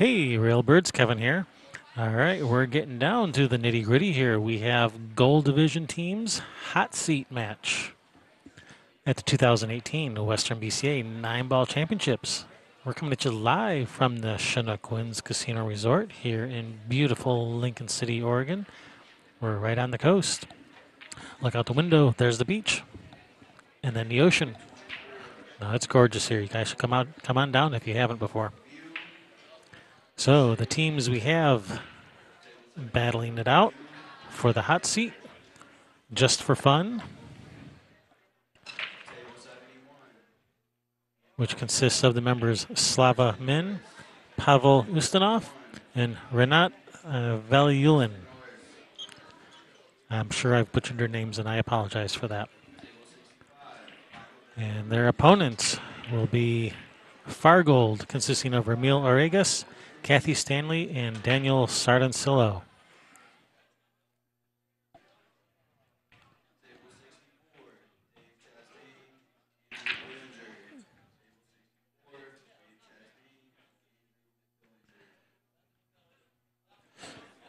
Hey, Railbirds, Kevin here. All right, we're getting down to the nitty gritty here. We have Gold Division teams hot seat match at the 2018 Western BCA Nine Ball Championships. We're coming at you live from the Chinook Winds Casino Resort here in beautiful Lincoln City, Oregon. We're right on the coast. Look out the window, there's the beach, and then the ocean. No, it's gorgeous here. You guys should come out, come on down if you haven't before. So the teams we have battling it out for the hot seat, just for fun, which consists of the members Slava Min, Pavel Ustinov, and Renat uh, Valyulin. I'm sure I've butchered their names and I apologize for that. And their opponents will be Fargold, consisting of Ramil Oregas, Kathy Stanley, and Daniel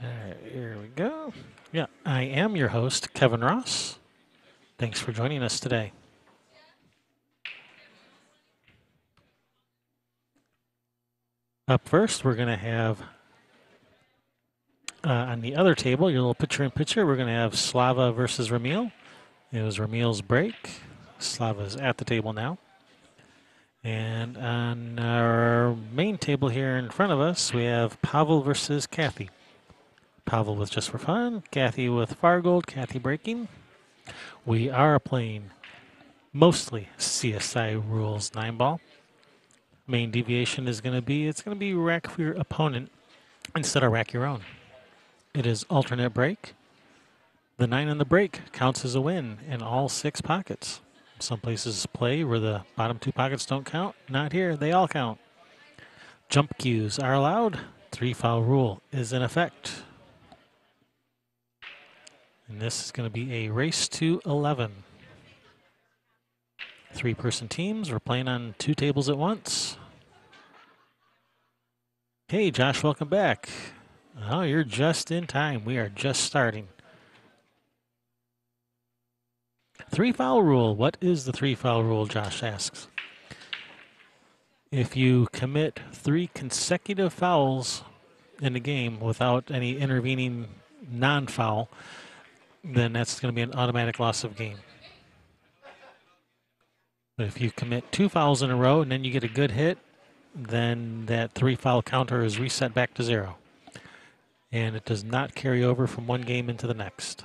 right, here we go. Yeah, I am your host, Kevin Ross. Thanks for joining us today. Up first, we're going to have uh, on the other table, your little picture in picture, we're going to have Slava versus Ramil. It was Ramil's break. Slava's at the table now. And on our main table here in front of us, we have Pavel versus Kathy. Pavel with Just for Fun, Kathy with Fargold, Kathy breaking. We are playing mostly CSI rules 9 ball. Main deviation is going to be it's going to be rack for your opponent instead of rack your own. It is alternate break. The 9 on the break counts as a win in all six pockets. Some places play where the bottom two pockets don't count. Not here, they all count. Jump cues are allowed. Three foul rule is in effect. And this is going to be a race to 11. Three person teams. We're playing on two tables at once. Hey, Josh, welcome back. Oh, you're just in time. We are just starting. Three foul rule. What is the three foul rule? Josh asks. If you commit three consecutive fouls in a game without any intervening non foul, then that's going to be an automatic loss of game. But if you commit two fouls in a row and then you get a good hit, then that three foul counter is reset back to zero. And it does not carry over from one game into the next.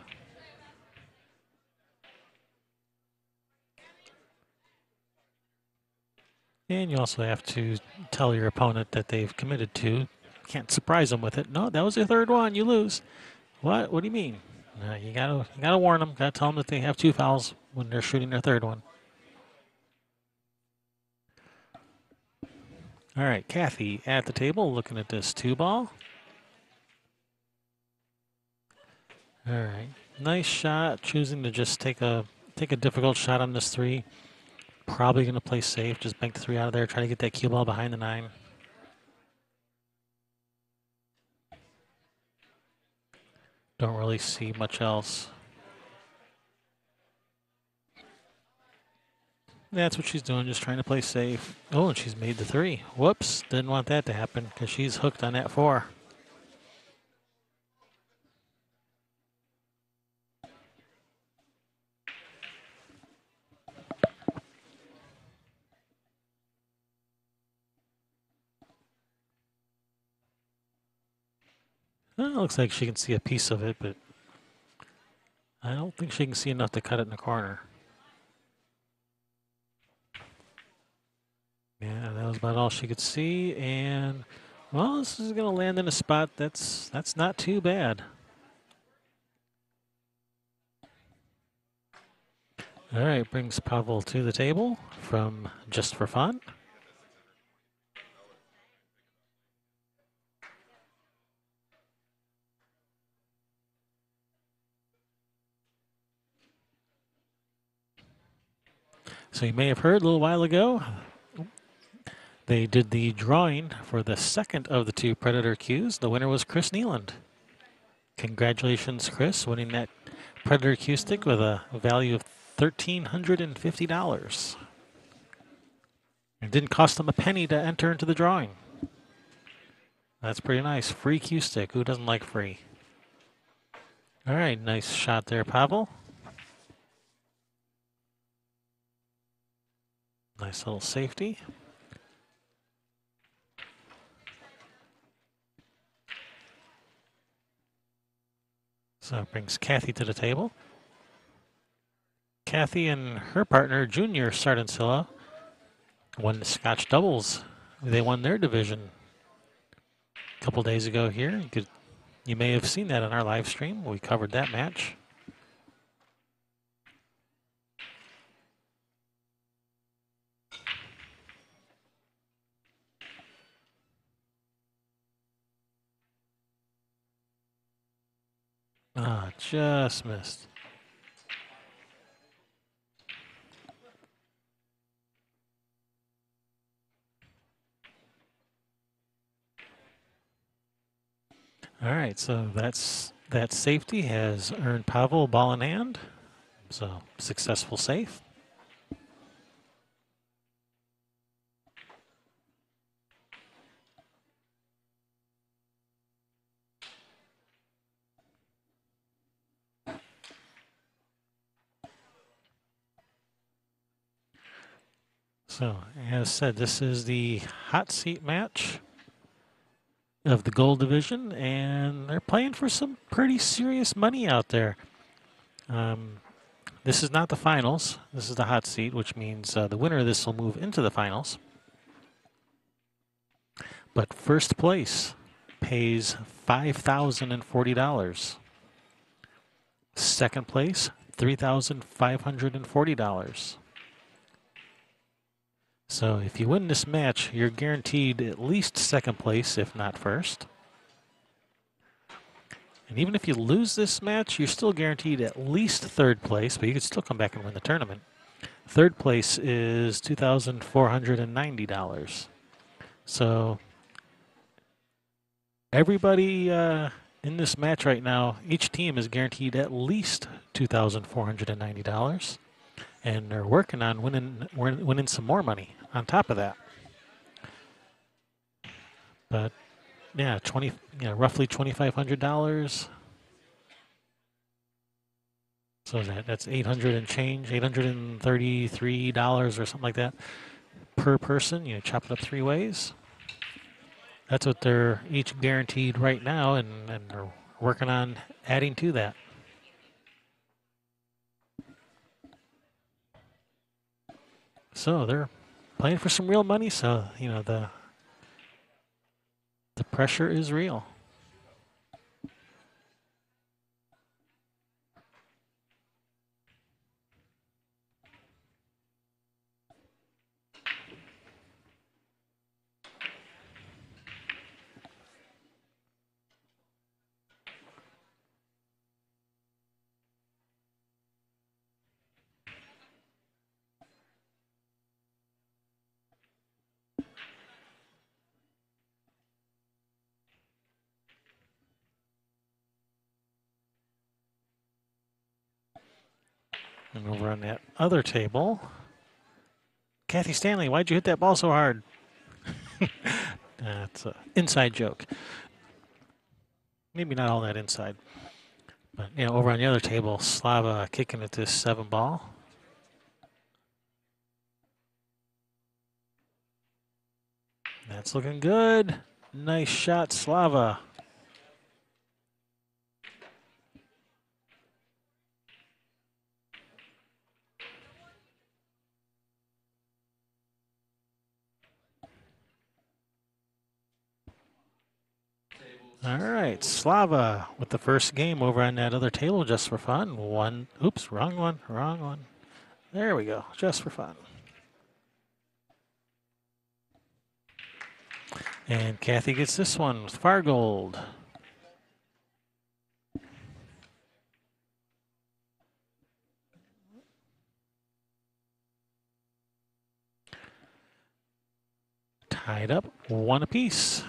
And you also have to tell your opponent that they've committed two. Can't surprise them with it. No, that was your third one. You lose. What? What do you mean? You gotta you gotta warn them. Gotta tell them that they have two fouls when they're shooting their third one. All right, Kathy at the table looking at this two ball. All right, nice shot. Choosing to just take a take a difficult shot on this three. Probably going to play safe. Just bank the three out of there. Try to get that cue ball behind the nine. Don't really see much else. That's what she's doing, just trying to play safe. Oh, and she's made the three. Whoops, didn't want that to happen because she's hooked on that four. Well, it looks like she can see a piece of it, but I don't think she can see enough to cut it in the corner. Yeah, that was about all she could see, and well, this is going to land in a spot that's that's not too bad. All right, brings Pavel to the table from Just for Fun. So you may have heard a little while ago, They did the drawing for the second of the two Predator cues. The winner was Chris Nealand. Congratulations, Chris, winning that Predator cue stick with a value of $1,350. It didn't cost them a penny to enter into the drawing. That's pretty nice. Free cue stick. Who doesn't like free? All right, nice shot there, Pavel. Nice little safety. So it brings Kathy to the table. Kathy and her partner, Junior Sardancilla, won the Scotch doubles. They won their division a couple days ago here. You, could, you may have seen that on our live stream. We covered that match. Ah, just missed. All right, so that's that safety has earned Pavel ball in hand. So successful safe. So, as said, this is the hot seat match of the gold division, and they're playing for some pretty serious money out there. Um, this is not the finals. This is the hot seat, which means uh, the winner of this will move into the finals. But first place pays $5,040. Second place, $3,540. So if you win this match, you're guaranteed at least second place, if not first. And even if you lose this match, you're still guaranteed at least third place, but you could still come back and win the tournament. Third place is $2,490. So everybody uh, in this match right now, each team is guaranteed at least $2,490 and they're working on winning winning some more money on top of that. But yeah, twenty, know, roughly twenty five hundred dollars. So that that's eight hundred and change, eight hundred and thirty three dollars or something like that per person. You know, chop it up three ways. That's what they're each guaranteed right now, and, and they're working on adding to that. So they're playing for some real money. So you know the the pressure is real. And over on that other table, Kathy Stanley, why'd you hit that ball so hard? That's an inside joke. Maybe not all that inside. But, you know, over on the other table, Slava kicking at this seven ball. That's looking good. Nice shot, Slava. All right, Slava with the first game over on that other table just for fun. One, oops, wrong one, wrong one. There we go, just for fun. And Kathy gets this one with Fargold. Tied up one apiece.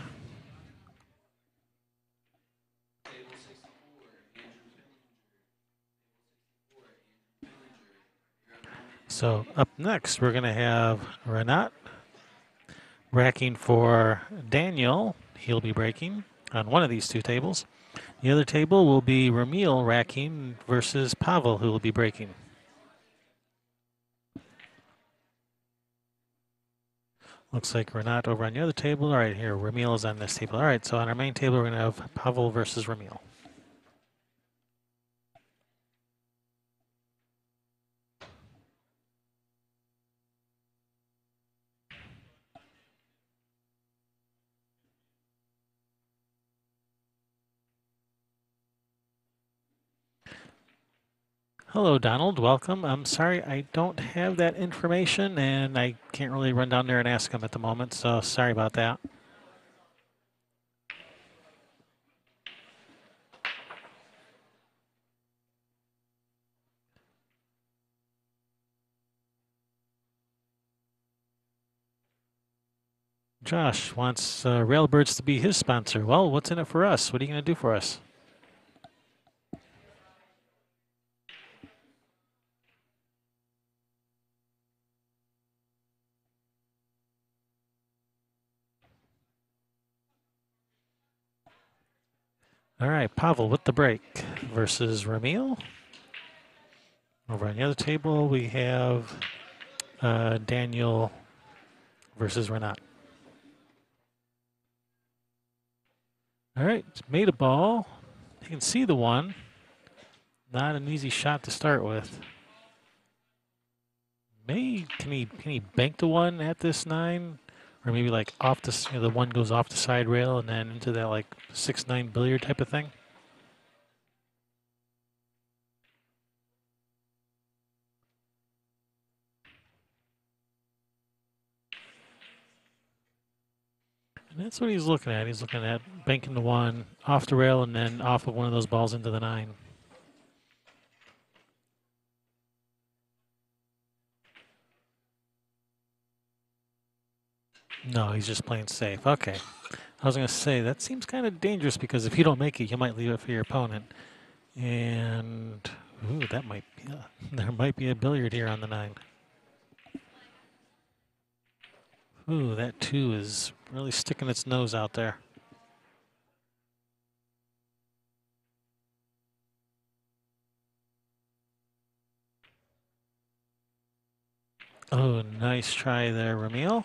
So up next, we're going to have Renat racking for Daniel. He'll be breaking on one of these two tables. The other table will be Ramil racking versus Pavel, who will be breaking. Looks like we're over on the other table. All right, here, Ramil is on this table. All right, so on our main table, we're going to have Pavel versus Ramil. Hello, Donald. Welcome. I'm sorry I don't have that information and I can't really run down there and ask him at the moment, so sorry about that. Josh wants uh, Railbirds to be his sponsor. Well, what's in it for us? What are you going to do for us? All right, Pavel with the break versus Ramil. Over on the other table, we have uh, Daniel versus Renat. All right, made a ball. You can see the one. Not an easy shot to start with. May can he can he bank the one at this nine? Or maybe like off the you know, the one goes off the side rail and then into that like six nine billiard type of thing. And that's what he's looking at. He's looking at banking the one off the rail and then off of one of those balls into the nine. No, he's just playing safe. Okay. I was going to say, that seems kind of dangerous because if you don't make it, you might leave it for your opponent. And, ooh, that might be, a, there might be a billiard here on the nine. Ooh, that two is really sticking its nose out there. Oh, nice try there, Ramil.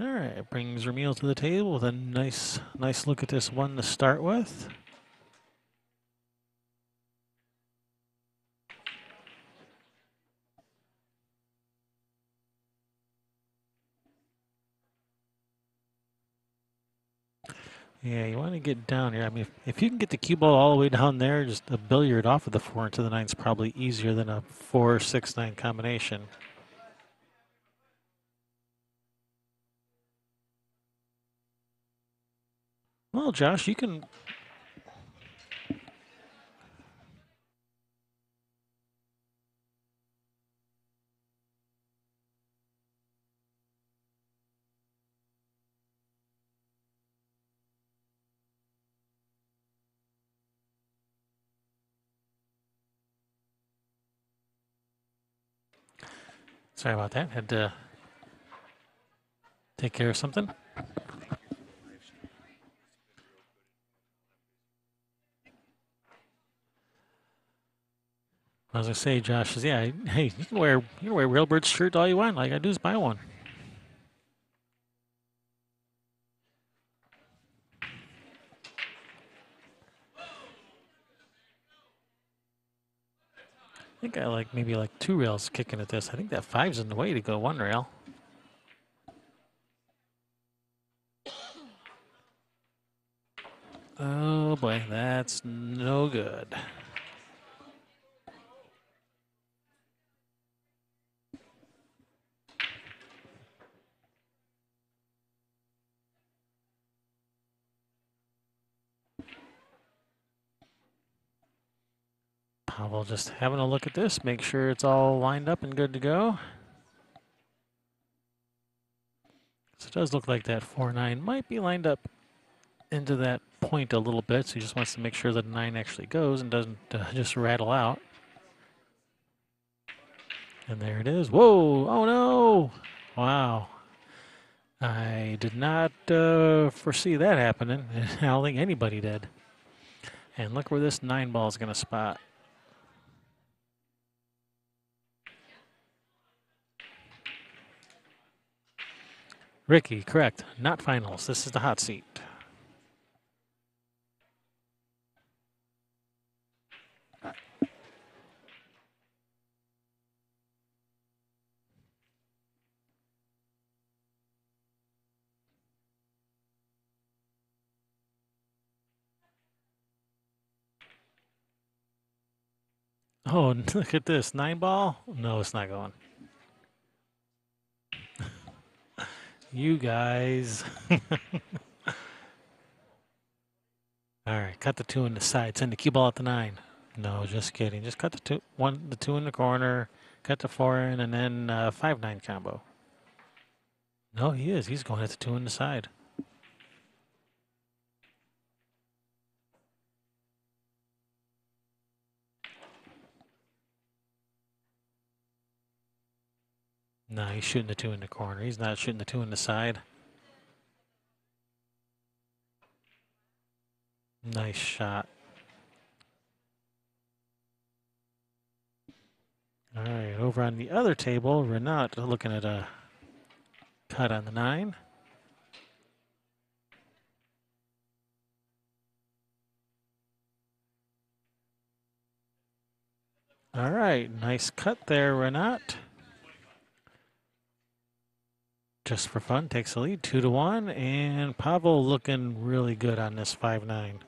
All right, brings Ramil to the table with a nice, nice look at this one to start with. Yeah, you want to get down here. I mean, if, if you can get the cue ball all the way down there, just a billiard off of the four into the nine is probably easier than a four, six, nine combination. Well, Josh, you can. Sorry about that. Had to take care of something. I was gonna say, Josh says, yeah, hey, you can wear you can wear Railbirds shirt all you want. Like I do is buy one. I think I like maybe like two rails kicking at this. I think that five's in the way to go one rail. Oh boy, that's no good. Just having a look at this, make sure it's all lined up and good to go. So it does look like that 4-9 might be lined up into that point a little bit, so he just wants to make sure that 9 actually goes and doesn't uh, just rattle out. And there it is. Whoa! Oh no! Wow. I did not uh, foresee that happening. I don't think anybody did. And look where this nine ball is going to spot. Ricky, correct. Not finals. This is the hot seat. Oh, look at this. Nine ball? No, it's not going. You guys. All right, cut the two in the side. Send the cue ball at the nine. No, just kidding. Just cut the two, one, the two in the corner, cut the four in, and then uh, five nine combo. No, he is. He's going at the two in the side. No, he's shooting the two in the corner. He's not shooting the two in the side. Nice shot. All right, over on the other table, Renat looking at a cut on the nine. All right, nice cut there, Renat just for fun, takes the lead, two to one, and Pavel looking really good on this five nine.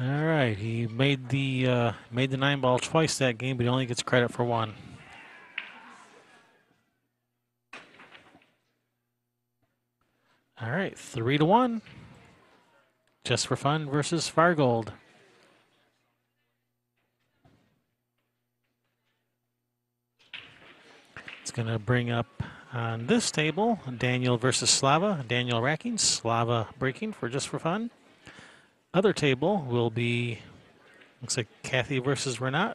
All right, he made the uh, made the nine ball twice that game, but he only gets credit for one. All right, three to one. Just for fun versus Fargold. It's going to bring up on this table Daniel versus Slava. Daniel racking, Slava breaking for just for fun. Other table will be, looks like Kathy versus Renat.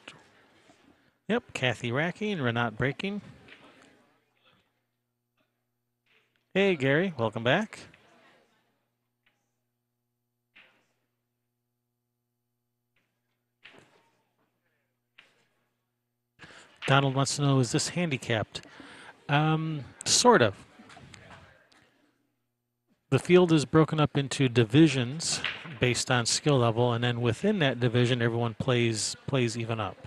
Yep, Kathy racking, Renat breaking. Hey, Gary, welcome back. Donald wants to know, is this handicapped? Um, sort of. The field is broken up into divisions based on skill level, and then within that division, everyone plays plays even up.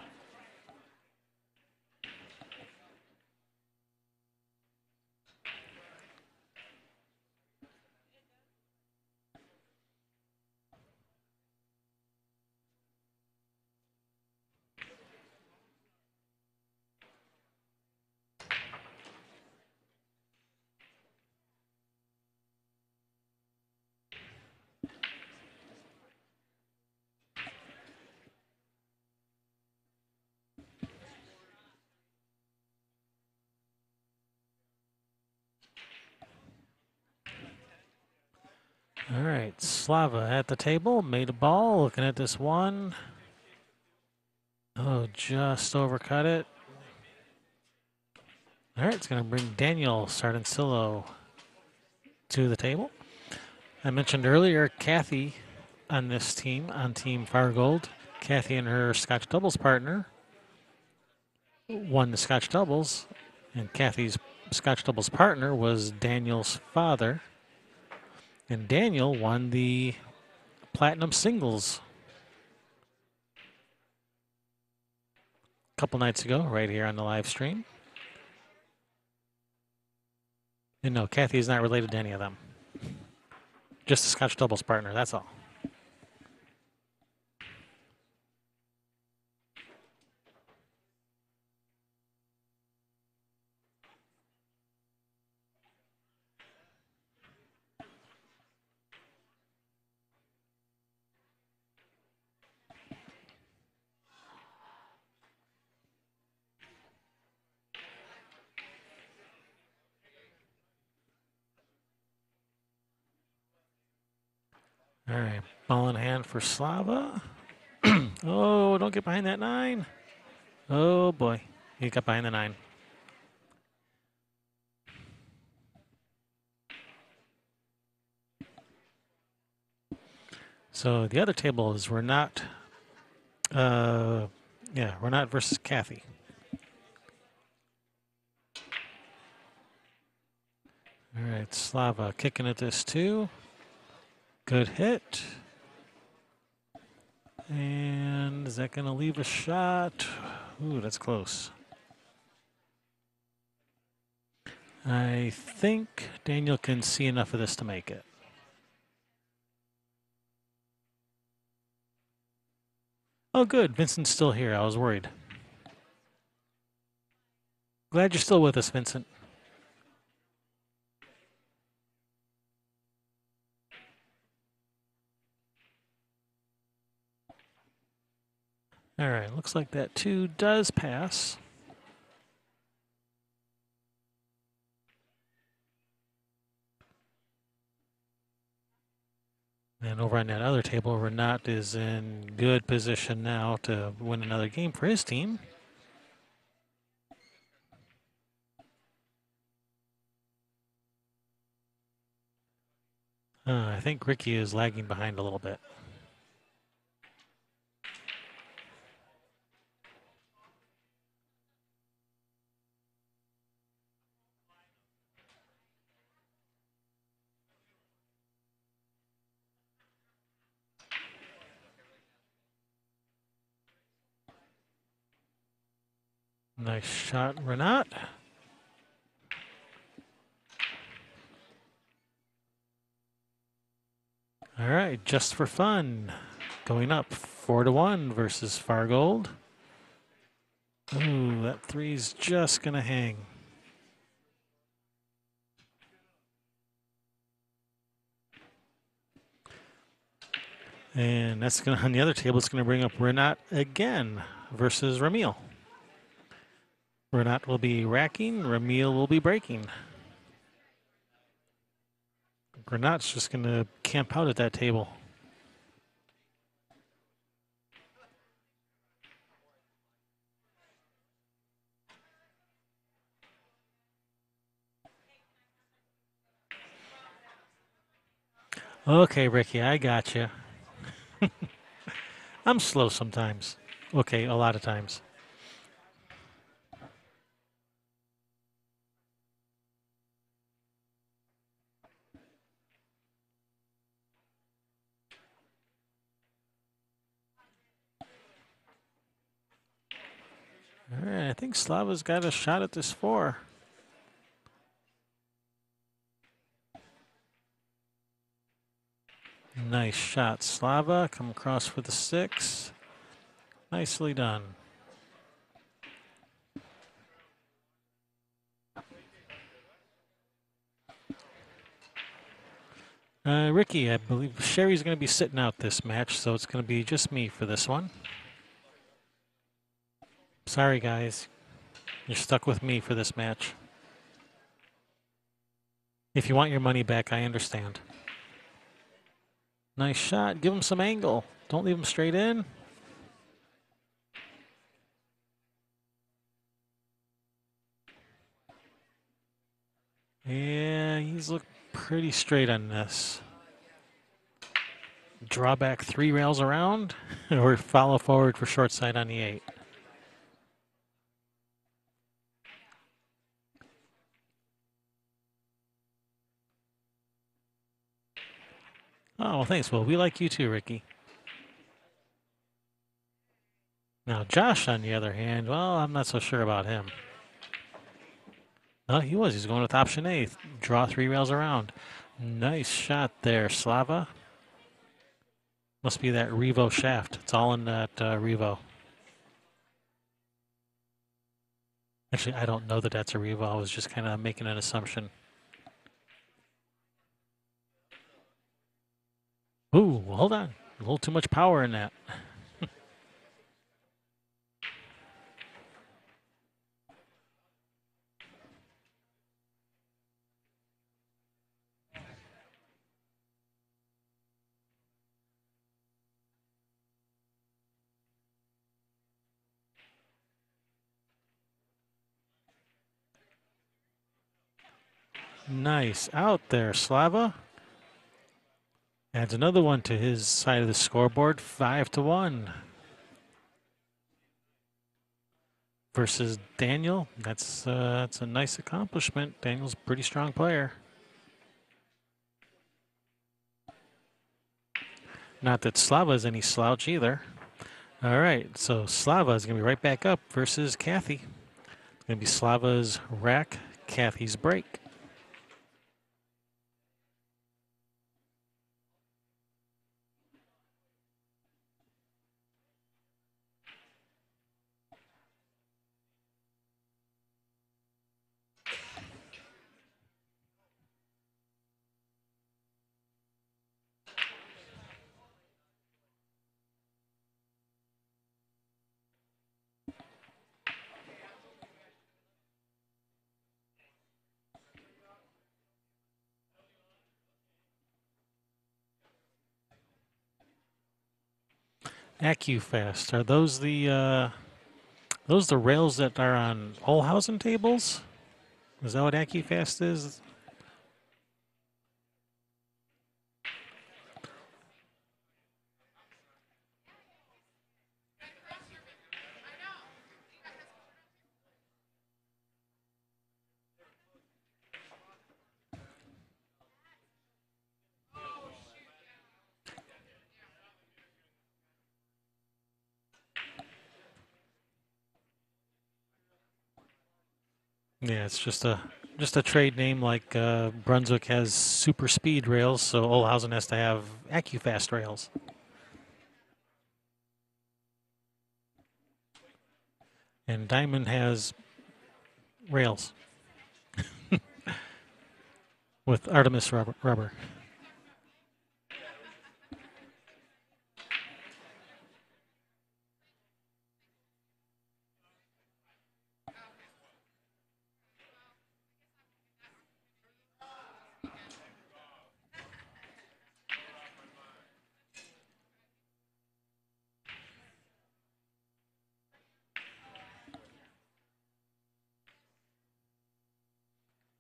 All right, Slava at the table, made a ball, looking at this one. Oh, just overcut it. All right, it's going to bring Daniel Sardancillo to the table. I mentioned earlier Kathy on this team, on Team Fargold. Kathy and her Scotch doubles partner won the Scotch doubles, and Kathy's Scotch doubles partner was Daniel's father. And Daniel won the platinum singles a couple nights ago, right here on the live stream. And no, Kathy is not related to any of them. Just a Scotch doubles partner, that's all. All right, ball in hand for Slava. oh, don't get behind that nine. Oh boy, he got behind the nine. So the other table is Renat, Uh, yeah, Renat versus Kathy. All right, Slava kicking at this two. Good hit. And is that going to leave a shot? Ooh, that's close. I think Daniel can see enough of this to make it. Oh, good. Vincent's still here. I was worried. Glad you're still with us, Vincent. All right, looks like that two does pass. And over on that other table, Renat is in good position now to win another game for his team. Uh, I think Ricky is lagging behind a little bit. Nice shot, Renat. All right, just for fun. Going up four to one versus Fargold. Ooh, that three's just gonna hang. And that's gonna on the other table. It's gonna bring up Renat again versus Ramil. Renat will be racking, Ramil will be breaking. Renat's just going to camp out at that table. Okay, Ricky, I got you. I'm slow sometimes. Okay, a lot of times. Right, I think Slava's got a shot at this four. Nice shot, Slava. Come across for the six. Nicely done. Uh, Ricky, I believe Sherry's going to be sitting out this match, so it's going to be just me for this one. Sorry, guys. You're stuck with me for this match. If you want your money back, I understand. Nice shot. Give him some angle. Don't leave him straight in. Yeah, he's looked pretty straight on this. draw back three rails around or follow forward for short side on the eight. Oh, well, thanks. Well, we like you too, Ricky. Now, Josh, on the other hand, well, I'm not so sure about him. No, he was. He's going with option A. Draw three rails around. Nice shot there, Slava. Must be that Revo shaft. It's all in that uh, Revo. Actually, I don't know that that's a Revo. I was just kind of making an assumption. Ooh, hold on. A little too much power in that. Nice out there, Slava. Adds another one to his side of the scoreboard, five to one. Versus Daniel. That's uh, that's a nice accomplishment. Daniel's a pretty strong player. Not that Slava's any slouch either. All right, so Slava is going to be right back up versus Kathy. It's going to be Slava's rack, Kathy's break. AccuFast. Are those the uh, those the rails that are on Olhausen tables? Is that what AccuFast is? Yeah, it's just a just a trade name like uh, Brunswick has super speed rails, so Olhausen has to have AccuFast rails. And Diamond has rails with Artemis rubber. rubber.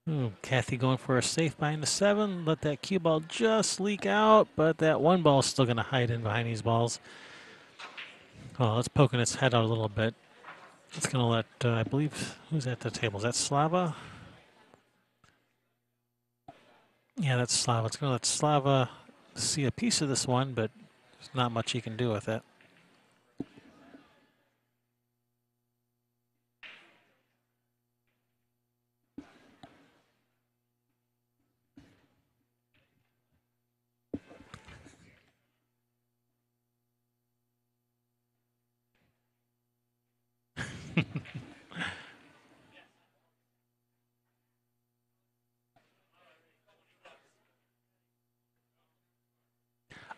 Ooh, Kathy going for a safe behind the seven. Let that cue ball just leak out, but that one ball is still going to hide in behind these balls. Oh, it's poking its head out a little bit. It's going to let, uh, I believe, who's at the table? Is that Slava? Yeah, that's Slava. It's going to let Slava see a piece of this one, but there's not much he can do with it.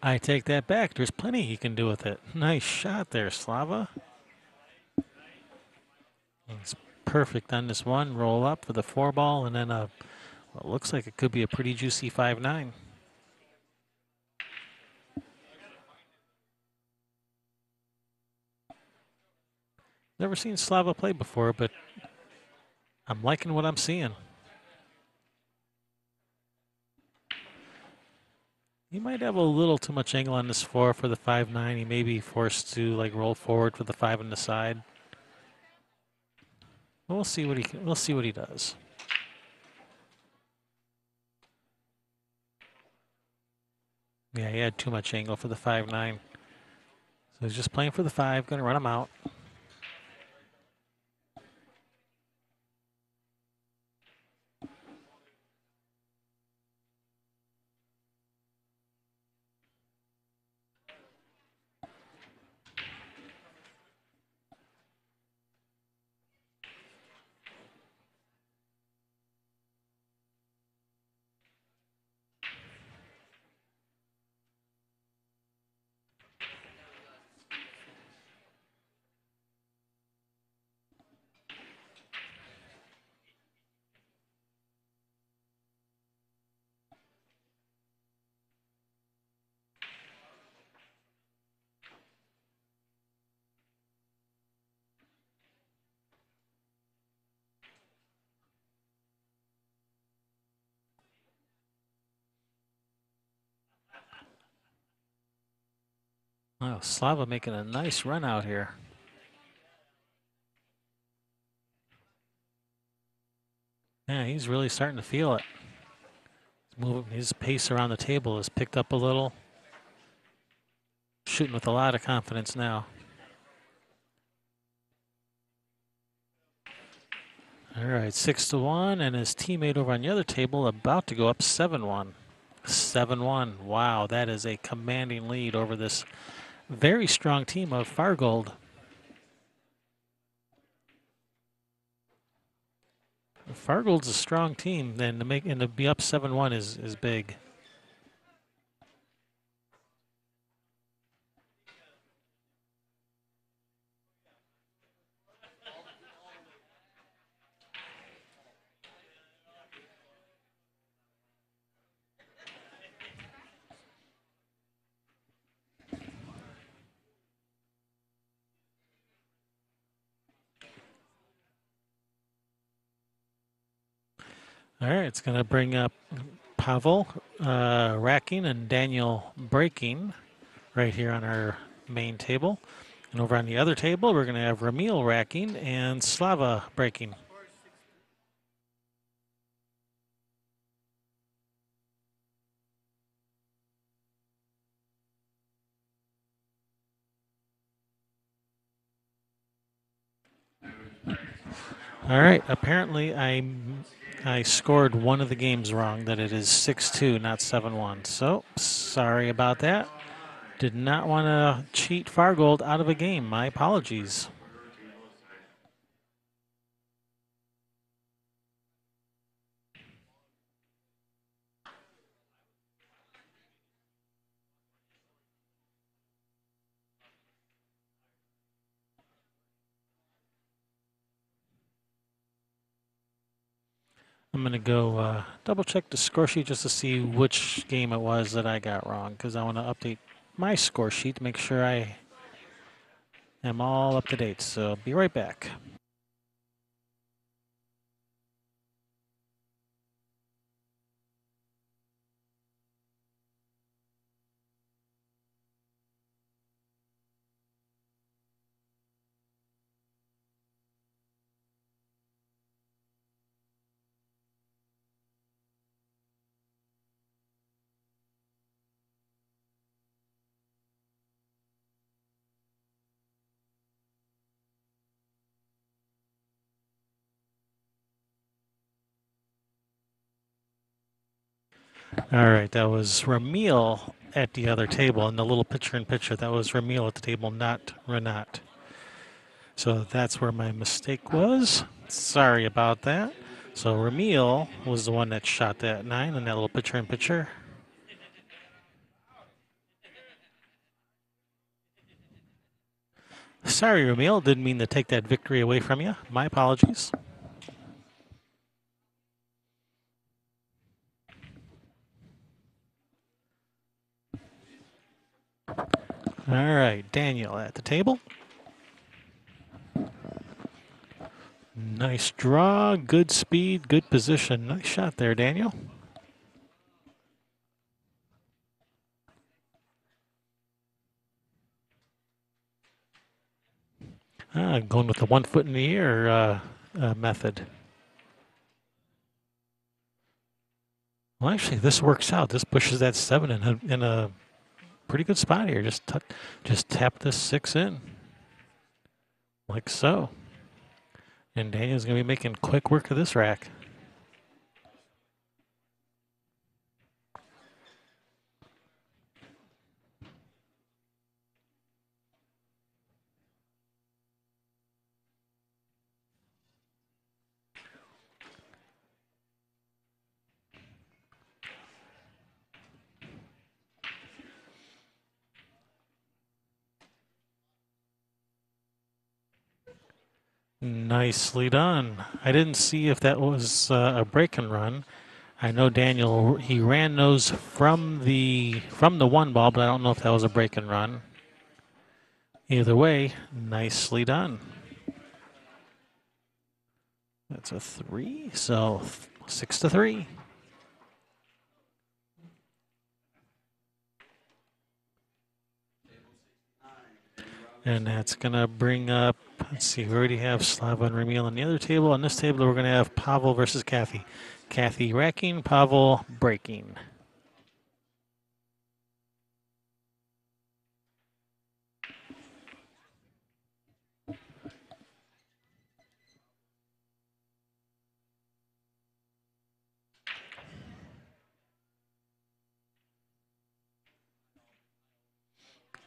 I take that back. There's plenty he can do with it. Nice shot there, Slava. It's perfect on this one. Roll up for the four ball, and then a, well, looks like it could be a pretty juicy 5-9. Never seen Slava play before, but I'm liking what I'm seeing. He might have a little too much angle on this four for the five nine. He may be forced to like roll forward for the five on the side. We'll see what he we'll see what he does. Yeah, he had too much angle for the five nine. So he's just playing for the five, gonna run him out. Oh, Slava making a nice run out here. Yeah, he's really starting to feel it. He's moving, his pace around the table has picked up a little. Shooting with a lot of confidence now. All right, six to one, and his teammate over on the other table about to go up seven one. Seven one. Wow, that is a commanding lead over this very strong team of Fargold. Fargold's a strong team, then to make and to be up seven one is is big. All right, it's going to bring up Pavel uh, racking and Daniel breaking right here on our main table. And over on the other table, we're going to have Ramil racking and Slava breaking. All right, apparently I I scored one of the games wrong, that it is 6-2, not 7-1. So, sorry about that. Did not want to cheat Fargold out of a game. My apologies. I'm going to go uh, double check the score sheet just to see which game it was that I got wrong because I want to update my score sheet to make sure I am all up to date. So be right back. All right, that was Ramil at the other table, and the little picture in picture, that was Ramil at the table, not Renat. So that's where my mistake was. Sorry about that. So Ramil was the one that shot that nine in that little picture in picture. Sorry, Ramil. Didn't mean to take that victory away from you. My apologies. All right, Daniel at the table. Nice draw, good speed, good position. Nice shot there, Daniel. Ah, going with the one foot in the air uh, uh, method. Well, actually, this works out. This pushes that seven in a, in a pretty good spot here. Just t- just tap this six in, like so. And Daniel's going to be making quick work of this rack. Nicely done. I didn't see if that was uh, a break and run. I know Daniel he ran those from the from the one ball, but I don't know if that was a break and run. Either way, nicely done. That's a three, so six to three. And that's going to bring up, let's see, we already have Slava and Ramil on the other table. On this table, we're going to have Pavel versus Kathy. Kathy racking, Pavel breaking.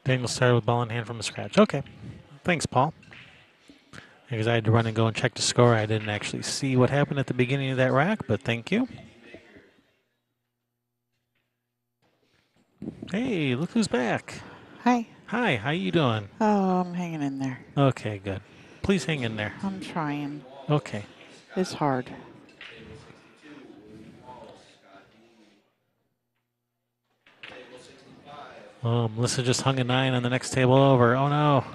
Daniel started with ball in hand from scratch. Okay. Thanks, Paul. Because I had to run and go and check the score. I didn't actually see what happened at the beginning of that rack, but thank you. Hey, look who's back. Hi. Hi, how you doing? Oh, I'm hanging in there. Okay, good. Please hang in there. I'm trying. Okay. It's hard. Oh, Melissa just hung a nine on the next table over. Oh no.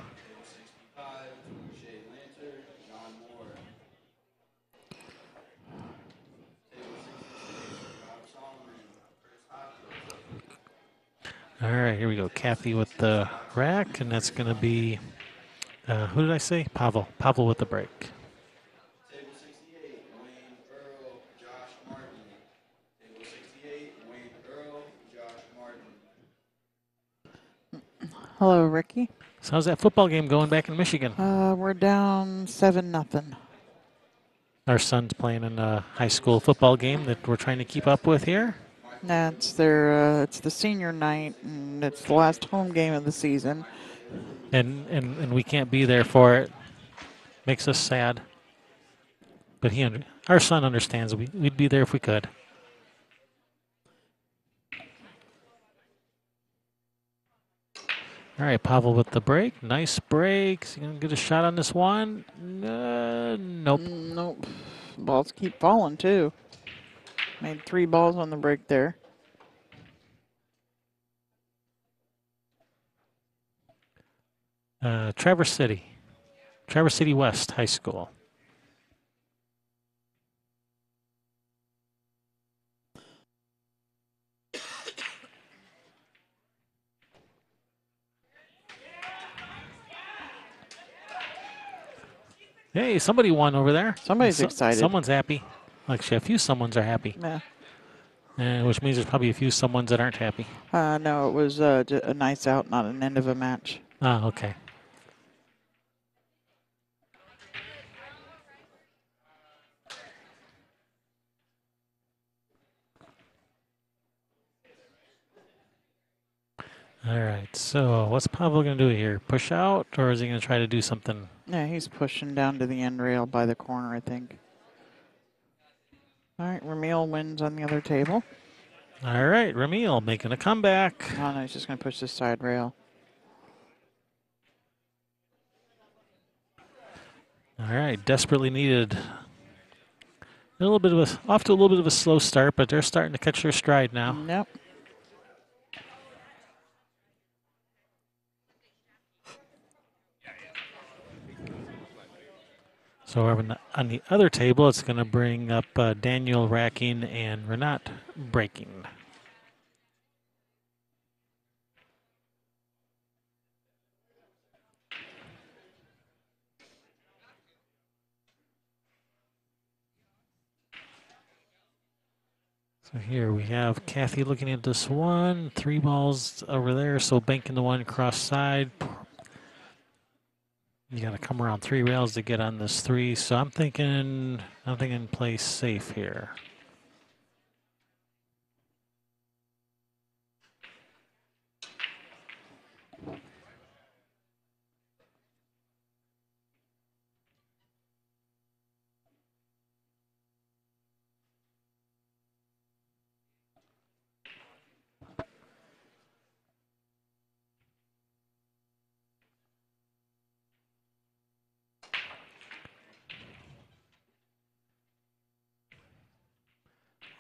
All right, here we go. Kathy with the rack, and that's going to be, uh, who did I say? Pavel. Pavel with the break. Table 68, Wayne Earl, Josh Martin. Table 68, Wayne Earl, Josh Martin. Hello, Ricky. So how's that football game going back in Michigan? Uh, we're down seven nothing. Our son's playing in a high school football game that we're trying to keep up with here. That's their. Uh, it's the senior night, and it's the last home game of the season. and and and we can't be there for it. Makes us sad. But he, under, our son, understands. We we'd be there if we could. All right, Pavel with the break. Nice break. Is he gonna get a shot on this one? Uh, nope. Nope. Balls keep falling too. Made three balls on the break there. Uh, Traverse City, Traverse City West High School. Hey, somebody won over there. Somebody's excited. Someone's happy. Actually, a few someone's are happy, Yeah. uh, which means there's probably a few someone's that aren't happy. Uh, no, it was uh, j- a nice out, not an end of a match. Ah, okay. All right, so what's Pavel going to do here? Push out, or is he going to try to do something? Yeah, he's pushing down to the end rail by the corner, I think. All right, Ramil wins on the other table. All right, Ramil making a comeback. Oh no, he's just going to push this side rail. All right, desperately needed. A little bit of a off to a little bit of a slow start, but they're starting to catch their stride now. Yep. So on the, other table, it's going to bring up uh, Daniel Racking and Renat Breaking. So here we have Kathy looking at this one, three balls over there, so banking the one cross side, you got to come around three rails to get on this three, so I'm thinking, I'm thinking play safe here.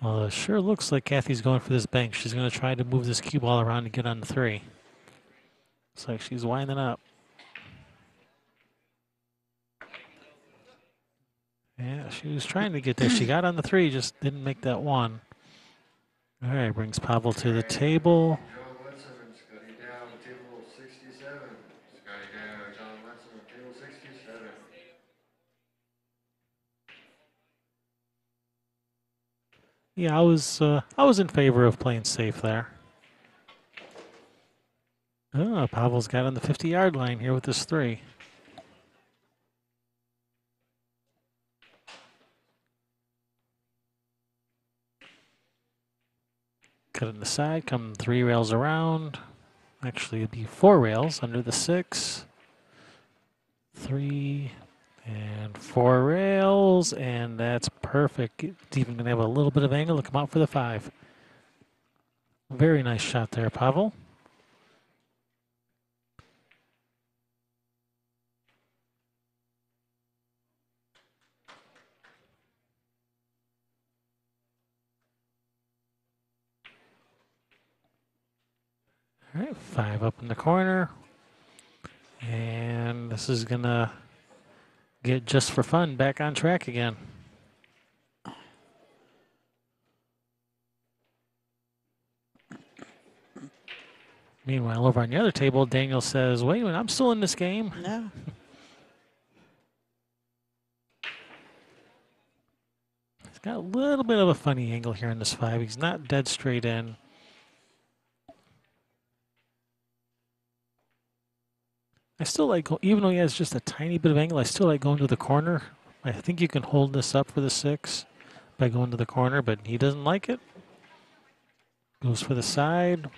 Well, it sure looks like Kathy's going for this bank. She's going to try to move this cue ball around to get on the three. Looks like she's winding up. Yeah, she was trying to get there. She got on the three, just didn't make that one. All right, brings Pavel to the table. Yeah, I was uh, I was in favor of playing safe there. Oh, Pavel's got on the 50 yard line here with this three. Cut in the side, come three rails around. Actually, it'd be four rails under the six. Three and four rails, and that's perfect. It's even going to have a little bit of angle to come out for the five. Very nice shot there, Pavel. All right, five up in the corner. And this is going to get just for fun back on track again. Meanwhile, over on the other table, Daniel says, Wait a minute, I'm still in this game. No. He's got a little bit of a funny angle here in this five. He's not dead straight in. I still like, even though he has just a tiny bit of angle, I still like going to the corner. I think you can hold this up for the six by going to the corner, but he doesn't like it. Goes for the side.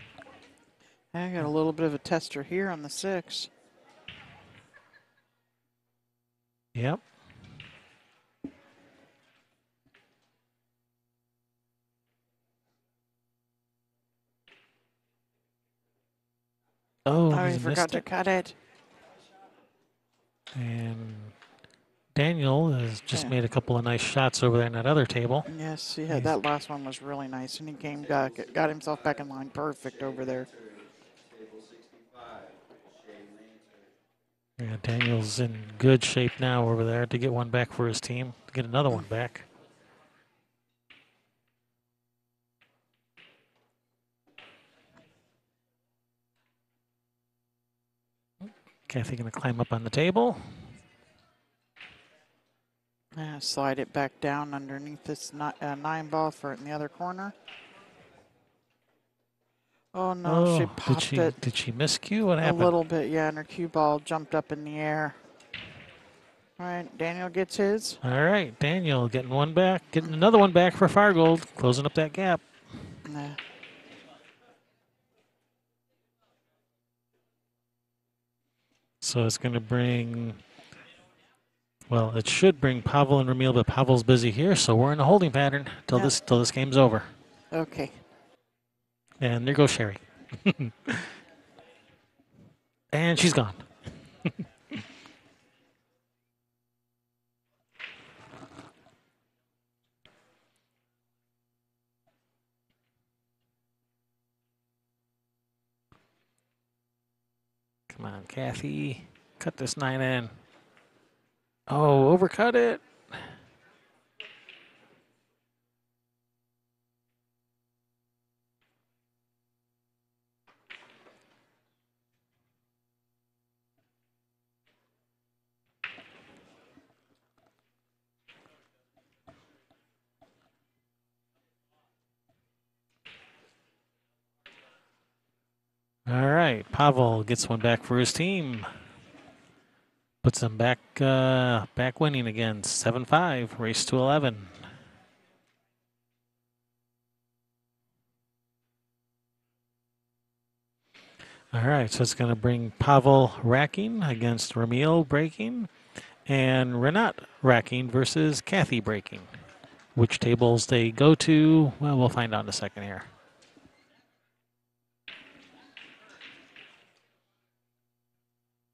I got a little bit of a tester here on the six. Yep. Oh, I forgot to it. cut it. And Daniel has just Yeah. made a couple of nice shots over there in that other table. Yes, yeah, Nice. that last one was really nice, and he came got got himself back in line perfect over there. Table sixty-five, Shay Lanter. Yeah, Daniel's in good shape now over there to get one back for his team, to get another one back. Kathy gonna climb up on the table. Yeah, slide it back down underneath this ni- uh, nine ball for it in the other corner. Oh no, she did popped she it did she miscue? What a little bit, yeah, and her cue ball jumped up in the air. All right, Daniel gets his. All right, Daniel getting one back, getting another one back for Fargold, closing up that gap. Nah. So it's going to bring, well, it should bring Pavel and Ramil, but Pavel's busy here, so we're in a holding pattern till Yeah. this till this game's over. Okay. And there goes Sherry. and she's gone. Come on, Kathy. Cut this nine in. Oh, overcut it. All right, Pavel gets one back for his team. Puts them back uh, back winning again, seven five, race to eleven. All right, so it's going to bring Pavel racking against Ramil breaking, and Renat racking versus Kathy breaking. Which tables they go to, well, we'll find out in a second here.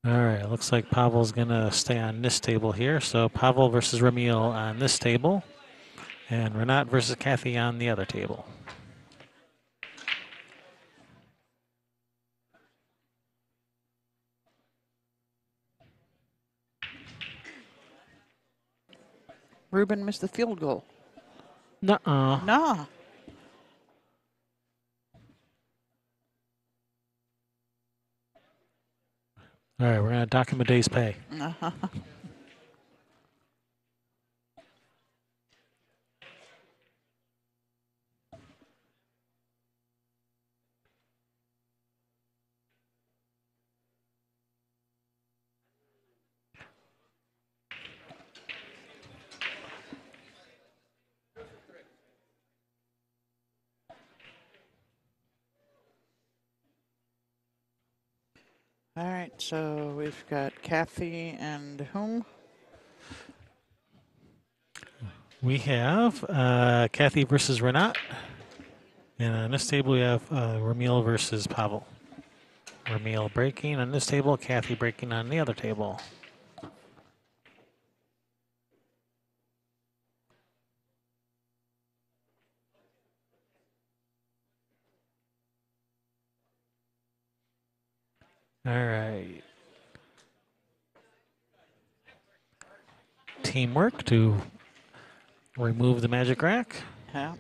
All right, looks like Pavel's going to stay on this table here. So Pavel versus Ramil on this table, and Renat versus Kathy on the other table. Ruben missed the field goal. Nuh-uh. Nah. All right, we're going to dock him a day's pay. Uh-huh. All right, so we've got Kathy and whom? We have uh, Kathy versus Renat. And on this table, we have uh, Ramil versus Pavel. Ramil breaking on this table, Kathy breaking on the other table. All right. Teamwork to remove the magic rack. Yeah.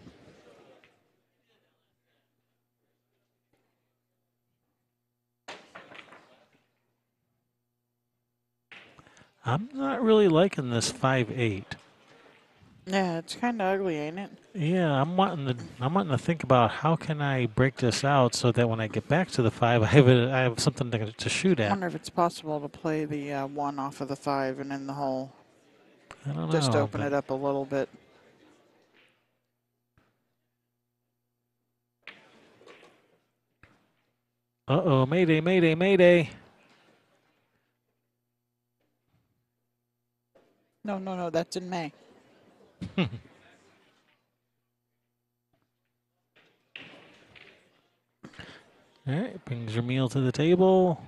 I'm not really liking this five eight. Yeah, it's kind of ugly, ain't it? Yeah, I'm wanting to. I'm wanting to think about how can I break this out so that when I get back to the five, I have a, I have something to, to shoot at. I wonder if it's possible to play the uh, one off of the five and in the hole. I don't know. Just open it up a little bit. Uh oh, Mayday, Mayday, Mayday. No, no, no, that's in May. All right, brings Ramil to the table.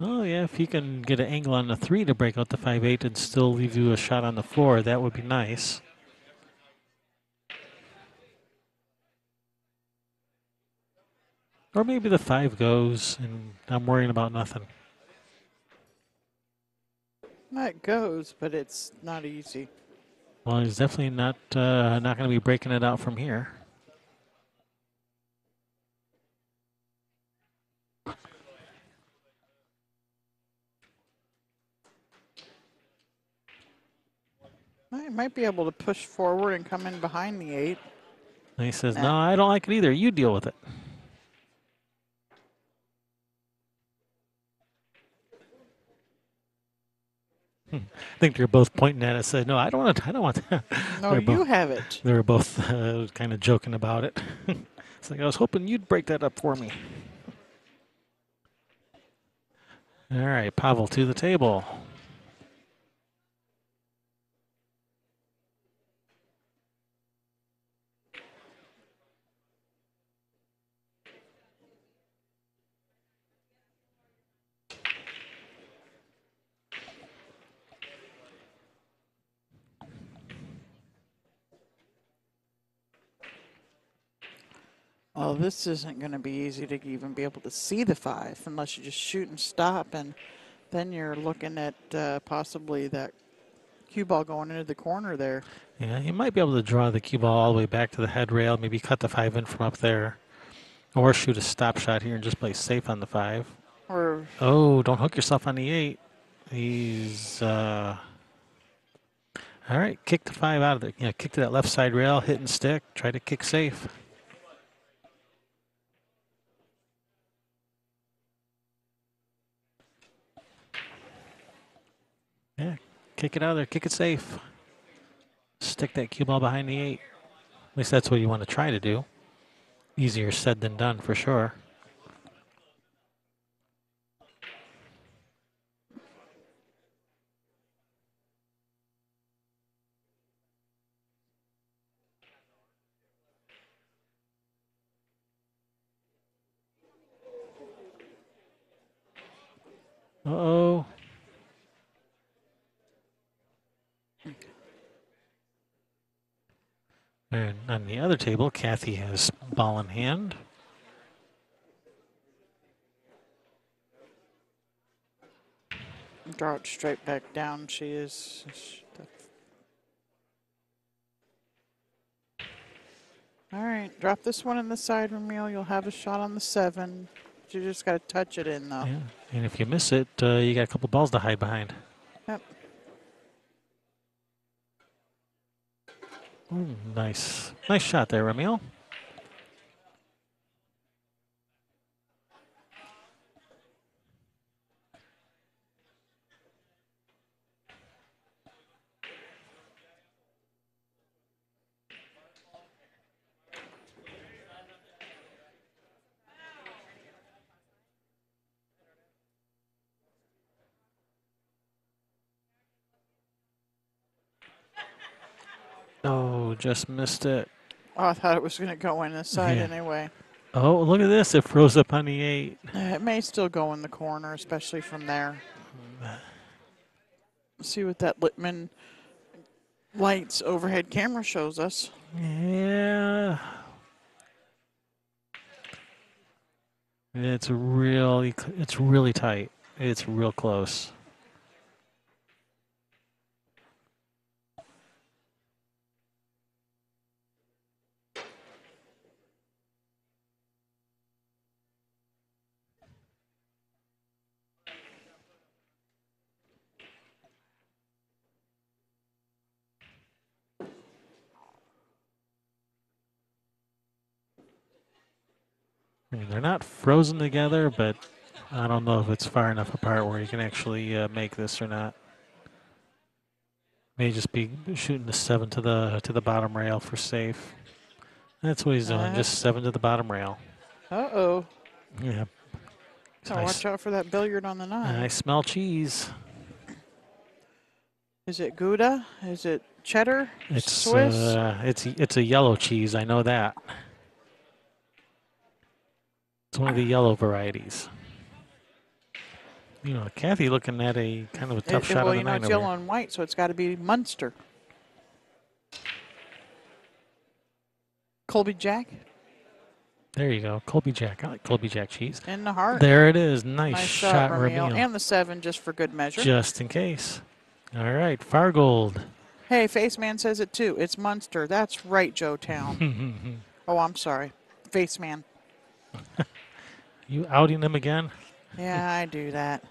Oh yeah, if you can get an angle on the three to break out the five eight and still leave you a shot on the four, that would be nice. Or maybe the five goes and I'm worrying about nothing. That goes, but it's not easy. Well, he's definitely not uh, not going to be breaking it out from here. I might be able to push forward and come in behind the eight. And he says, Nah. "No, I don't like it either. You deal with it." I think they're both pointing at it. Said, "No, I don't want. To, I don't want." To. No, you both- have it. They were both uh, kind of joking about it. it's like I was hoping you'd break that up for me. All right, Pavel to the table. Well, this isn't going to be easy to even be able to see the five unless you just shoot and stop, and then you're looking at uh, possibly that cue ball going into the corner there. Yeah, you might be able to draw the cue ball all the way back to the head rail, maybe cut the five in from up there, or shoot a stop shot here and just play safe on the five. Or Oh, don't hook yourself on the eight. He's uh all right, kick the five out of there. Know, kick to that left side rail, hit and stick, try to kick safe. Yeah, kick it out of there. Kick it safe. Stick that cue ball behind the eight. At least that's what you want to try to do. Easier said than done for sure. Uh oh. And on the other table, Kathy has ball in hand. Draw it straight back down. She is. All right, drop this one in the side, Ramil. You'll have a shot on the seven. You just got to touch it in, though. Yeah. And if you miss it, uh, you got a couple balls to hide behind. Yep. Nice. Nice shot there, Ramil. Oh, just missed it. Oh, I thought it was going to go in the side Yeah. anyway. Oh, look at this. It froze up on the eight. It may still go in the corner, especially from there. See what that Littman lights overhead camera shows us. Yeah. It's really, it's really tight. It's real close. I mean, they're not frozen together, but I don't know if it's far enough apart where you can actually uh, make this or not. May just be shooting the seven to the to the bottom rail for safe. That's what he's doing, Uh, just seven to the bottom rail. Uh oh. Yeah. So watch out for that billiard on the nine. I smell cheese. Is it Gouda? Is it cheddar? It's Swiss? uh, it's it's a yellow cheese. I know that. It's one of the yellow varieties. You know, Kathy looking at a kind of a tough It- shot well, on the you know, nine it's yellow and white, so it's got to be Munster. Colby Jack There you go, Colby Jack. I like Colby Jack cheese. in the heart. There it is. Nice, nice shot. Ramil. And the seven just for good measure. Just in case. All right, Fargold. hey, Face Man says it too. It's Munster. That's right, Joe Town. oh, I'm sorry. Face Man. you outing them again? Yeah, I do that.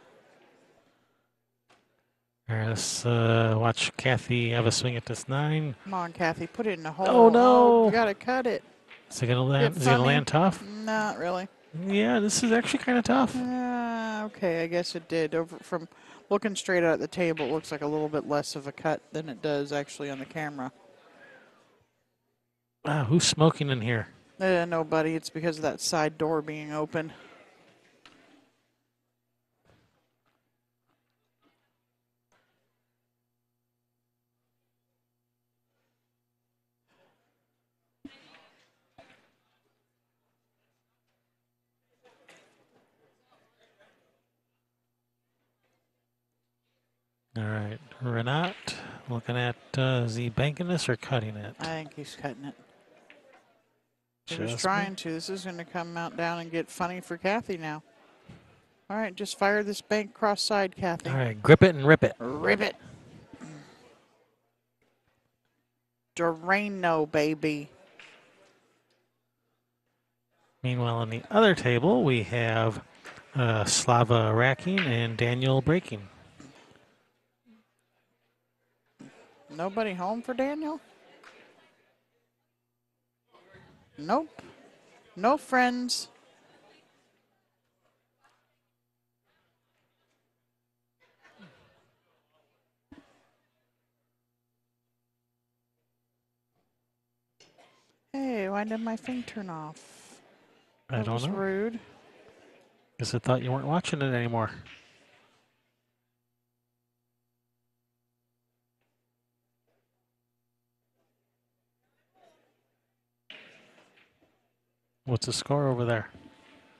All right, let's uh, watch Kathy have a swing at this nine. Come on, Kathy. Put it in the hole. Oh, no. You got to cut it. Is it gonna land? Is it gonna land tough? Not really. Yeah, this is actually kind of tough. Uh, okay, I guess it did. Over from looking straight out at the table, it looks like a little bit less of a cut than it does actually on the camera. Wow, who's smoking in here? Uh, nobody. It's because of that side door being open. All right, Renat, looking at uh, is he banking this or cutting it? I think he's cutting it. He was trying to. This is going to come out down and get funny for Kathy now. All right, just fire this bank cross side, Kathy. All right, grip it and rip it. Rip it. Dorano, baby. Meanwhile, on the other table, we have uh, Slava racking and Daniel breaking. Nobody home for Daniel? Nope. No friends. Hey, why did my thing turn off? I that don't was know. rude. Because I thought you weren't watching it anymore. What's the score over there?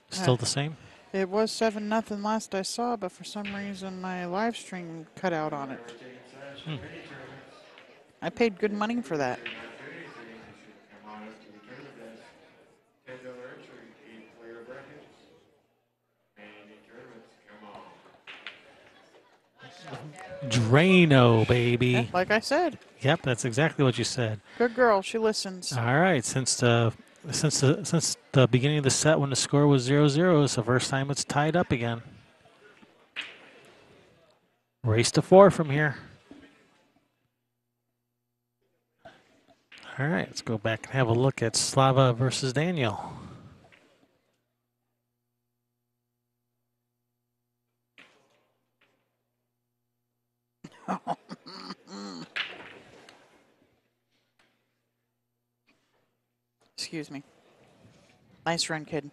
Still Uh, the same? It was seven nothing last I saw, but for some reason my live stream cut out on it. Hmm. for mini tournaments. I paid good money for that. If you're not doing anything, you should come on up to the tournament desk. Ten dollar entry, eight player brackets. Any tournaments, come on. Drano, baby. Yeah, like I said, Yep, that's exactly what you said. good girl. She listens. All right, since the since the since the beginning of the set when the score was 0-0, it's the first time it's tied up again. Race to four from here. All right, let's go back and have a look at Slava versus Daniel. Excuse me. Nice run, kid.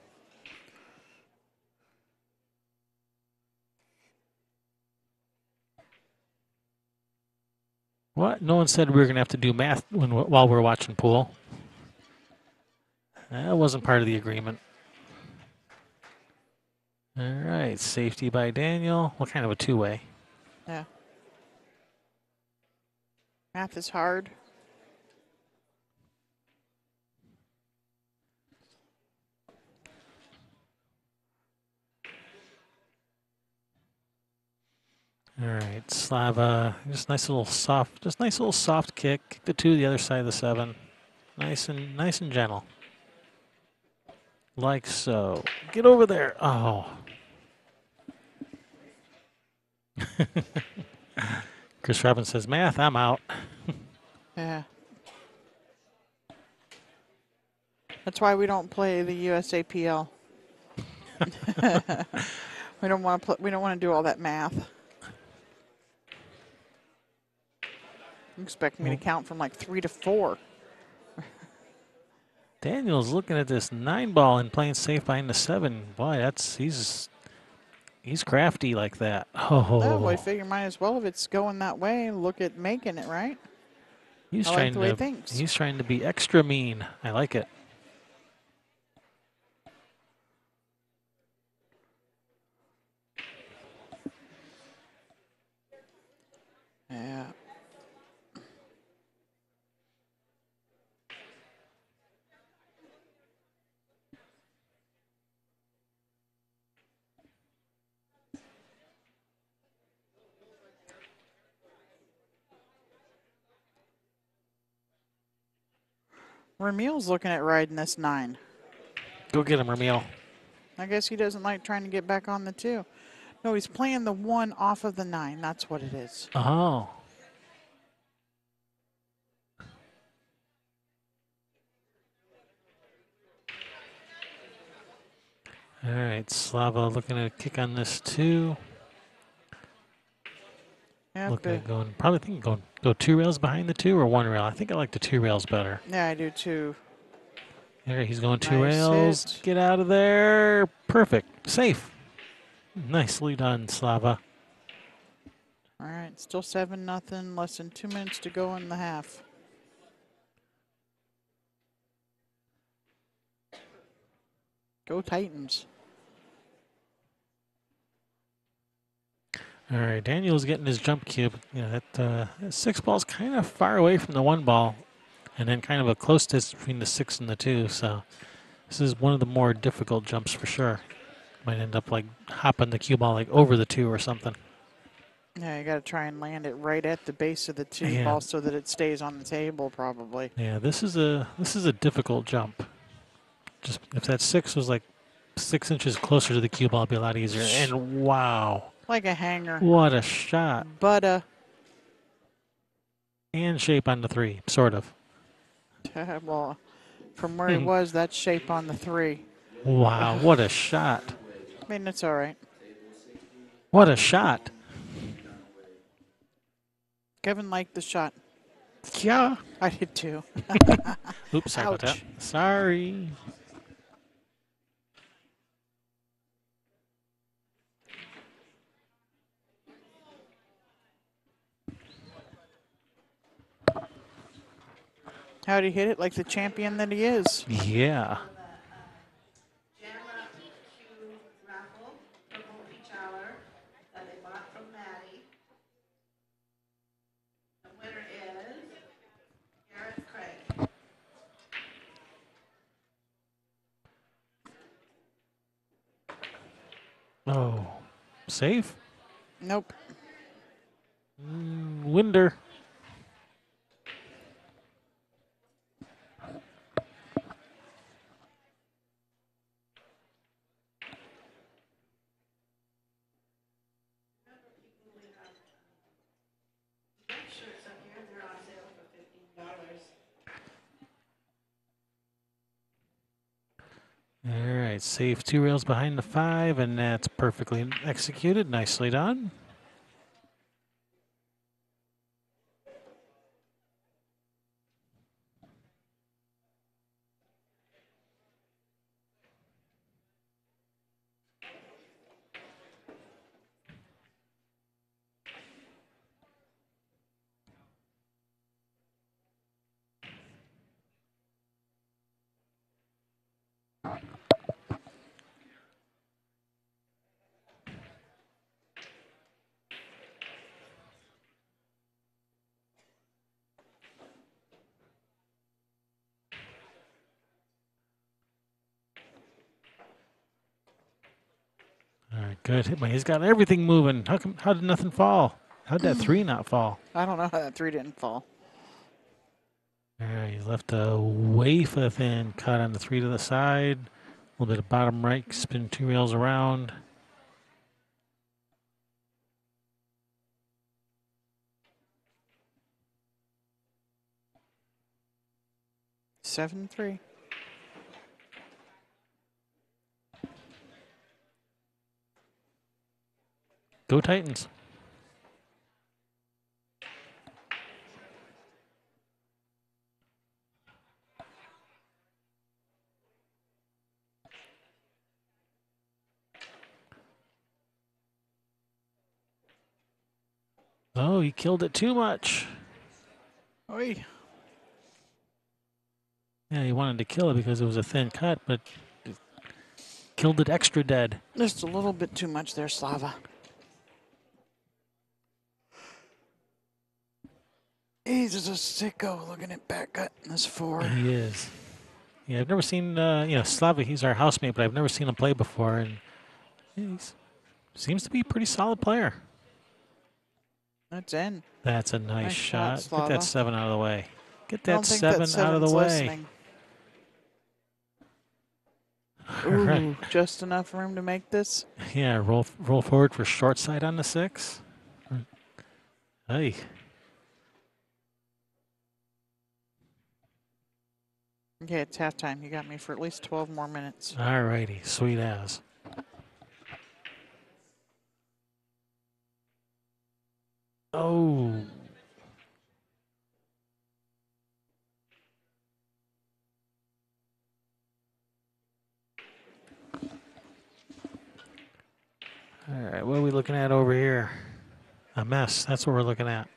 What? No one said we were going to have to do math when while we're watching pool. That wasn't part of the agreement. All right, safety by Daniel. What kind of a two-way? Yeah. Math is hard. All right, Slava, just nice little soft, just nice little soft kick. Kick the two the other side of the seven, nice and nice and gentle, like so. Get over there. Oh. Chris Robbins says, "Math, I'm out." Yeah. That's why we don't play the USAPL. we don't want to. We don't want to do all that math. Expect me to count from like three to four? Daniel's looking at this nine ball and playing safe behind the seven. Boy, that's he's he's crafty like that. Oh, No, I figure might as well if it's going that way. Look at making it right. he's I like trying he to thinks. he's trying to be extra mean. I like it. Ramil's looking at riding this nine. Go get him, Ramil. I guess he doesn't like trying to get back on the two. No, he's playing the one off of the nine. That's what it is. Oh. All right, Slava looking to kick on this too. Yeah, but- at going, probably thinking going go two rails behind the two or one rail. I think I like the two rails better. yeah, I do too. There, he's going two Nice rails. hit. Get out of there. Perfect. Safe. Nicely done, Slava. All right, still seven nothing. Less than two minutes to go in the half. Go Titans. All right, Daniel's getting his jump cue. You know, that uh, six ball's kind of far away from the one ball, and then kind of a close distance between the six and the two. So this is one of the more difficult jumps for sure. Might end up like hopping the cue ball like over the two or something. Yeah, you got to try and land it right at the base of the two Yeah. ball so that it stays on the table, probably. Yeah, this is a this is a difficult jump. Just if that six was like six inches closer to the cue ball, it'd be a lot easier. And wow, Like a hanger. what a shot! But, uh, And shape on the three, sort of. well, from where he was, that shape on the three. Wow, what a shot! I mean, it's all right. What a shot! Kevin liked the shot. Yeah. I did too. Oops, sorry about that. Ouch. Sorry. How'd he hit it like the champion that he is? Yeah. Jamrock Q raffle for Home Beach Hour that they bought from Maddie. The winner is Garrett Craig. Oh, safe. Nope. Mm, Winder. Shirts up here, they're on sale for fifteen dollars. Safe two rails behind the five, and that's perfectly executed. Nicely done. All right, good. He's got everything moving. How come? How did nothing fall? How did that three not fall? I don't know how that three didn't fall. All right, he left a waif of thin cut on the three to the side. A little bit of bottom right, spin two rails around. Seven three. Go Titans. Oh, he killed it too much. Oi. Yeah, he wanted to kill it because it was a thin cut, but killed it extra dead. Just a little bit too much there, Slava. He's just a sicko looking at back cut in this four. He is. Yeah, I've never seen uh, you know Slava. He's our housemate, but I've never seen him play before, and he seems to be a pretty solid player. That's in. That's a nice, Nice shot. shot, Get that seven out of the way. Get that seven that out of the way. listening. Ooh, right. just enough room to make this. Yeah, roll roll forward for short side on the six. Hey, Okay, it's halftime. You got me for at least 12 more minutes. all righty, sweet as. Oh. All right, what are we looking at over here? A mess. That's what we're looking at.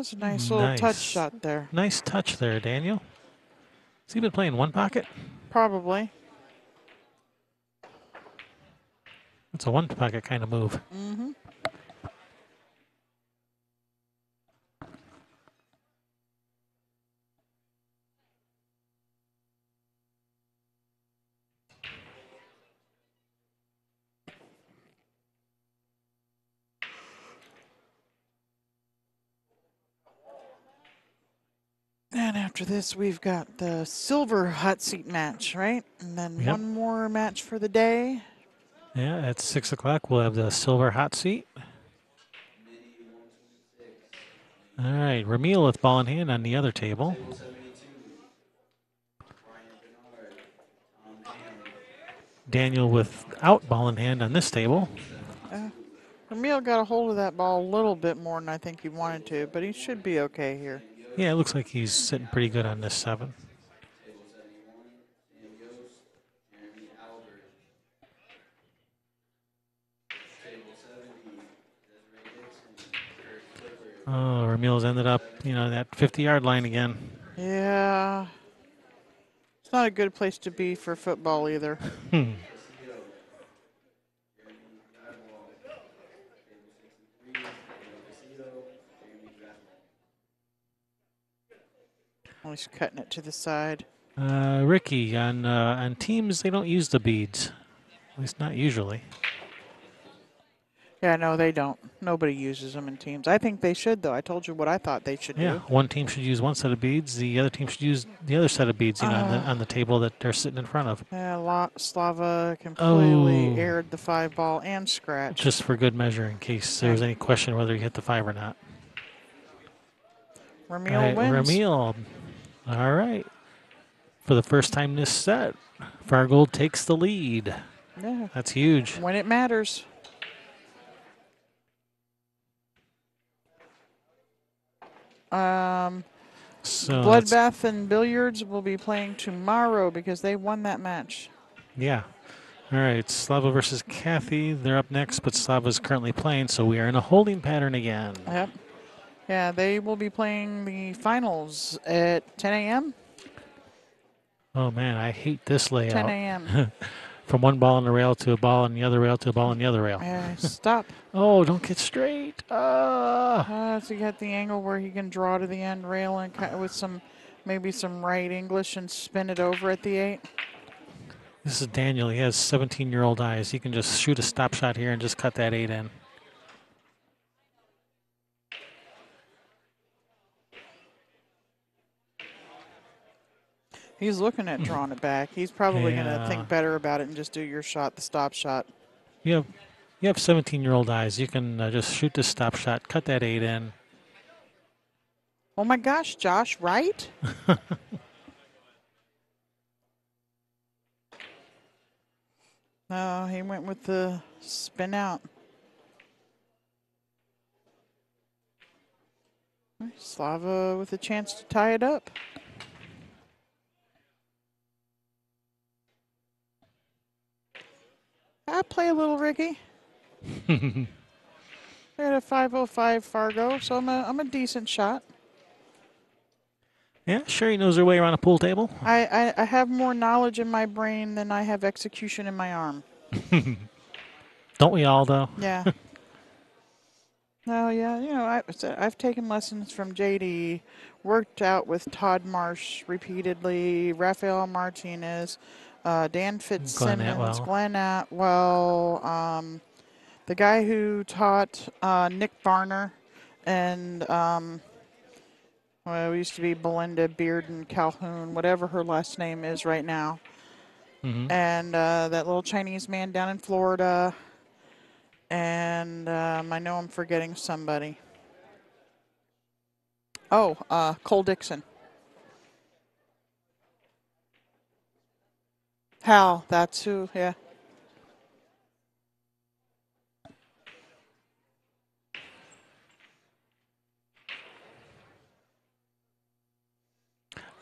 That's a nice little touch shot there. Nice touch there, Daniel. Has he been playing one pocket? Probably. It's a one pocket kind of move. Mm-hmm. And after this, we've got the silver hot seat match, right? And then Yep. one more match for the day. Yeah, at six o'clock we'll have the silver hot seat. All right, Ramil with ball in hand on the other table. Table seventy-two. Brian Bernard, Tom Ham, Daniel without ball in hand on this table. Uh, Ramil got a hold of that ball a little bit more than I think he wanted to, but he should be okay here. Yeah, it looks like he's sitting pretty good on this seven. Table seventy-one, Sam Yost, Jeremy Aldridge. Table seventy, Desiree Dixon, Eric Clifford. Oh, Ramil's ended up, you know, that 50 yard line again. Yeah. It's not a good place to be for football either. Hmm. Oh, he's cutting it to the side. Uh, Ricky, on uh, on teams they don't use the beads, at least not usually. Yeah, no, they don't. Nobody uses them in teams. I think they should, though. I told you what I thought they should Yeah, do. one team should use one set of beads, the other team should use the other set of beads, you know, on, the, Ah. on the table that they're sitting in front of, Yeah, La- Slava completely Oh. aired the five ball and scratched. just for good measure in case there was any question whether he hit the five or not. Ramil right, wins. Ramil. All right. For the first time this set, Fargold takes the lead. Yeah, That's huge. when it matters. Um, So Bloodbath and Billiards will be playing tomorrow because they won that match. Yeah. All right, Slava versus Kathy. They're up next, but Slava's currently playing, so we are in a holding pattern again. Yep. Yeah, they will be playing the finals at 10 a.m. Oh man, I hate this layout. 10 a.m. From one ball on the rail to a ball on the other rail to a ball on the other rail. Yeah, stop. Oh, don't get straight. Ah. Uh, so you got the angle where he can draw to the end rail and of with some, maybe some right English and spin it over at the eight. This is Daniel. He has 17 year old eyes. He can just shoot a stop shot here and just cut that eight in. He's looking at drawing it back. He's probably going to think better about it and just do your shot, the stop shot. You have, you have 17 year old eyes. You can uh, just shoot the stop shot, cut that eight in. Oh my gosh, Josh, right? no, he went with the spin out. Slava with a chance to tie it up. I play a little Ricky. I got a 505 Fargo, so I'm a, I'm a decent shot. Yeah, sure. He knows her way around a pool table. I, I, I have more knowledge in my brain than I have execution in my arm. Don't we all, though? Yeah. no, yeah, you know, I, I've taken lessons from JD, worked out with Todd Marsh repeatedly, Rafael Martinez, uh, Dan Fitzsimmons. Glenn Atwell, um, the guy who taught uh, Nick Varner and um, well, it used to be Belinda Bearden Calhoun, whatever her last name is right now hmm and uh, that little Chinese man down in Florida. And um, I know I'm forgetting somebody. Oh, uh, Cole Dixon. Hal, that's who, yeah.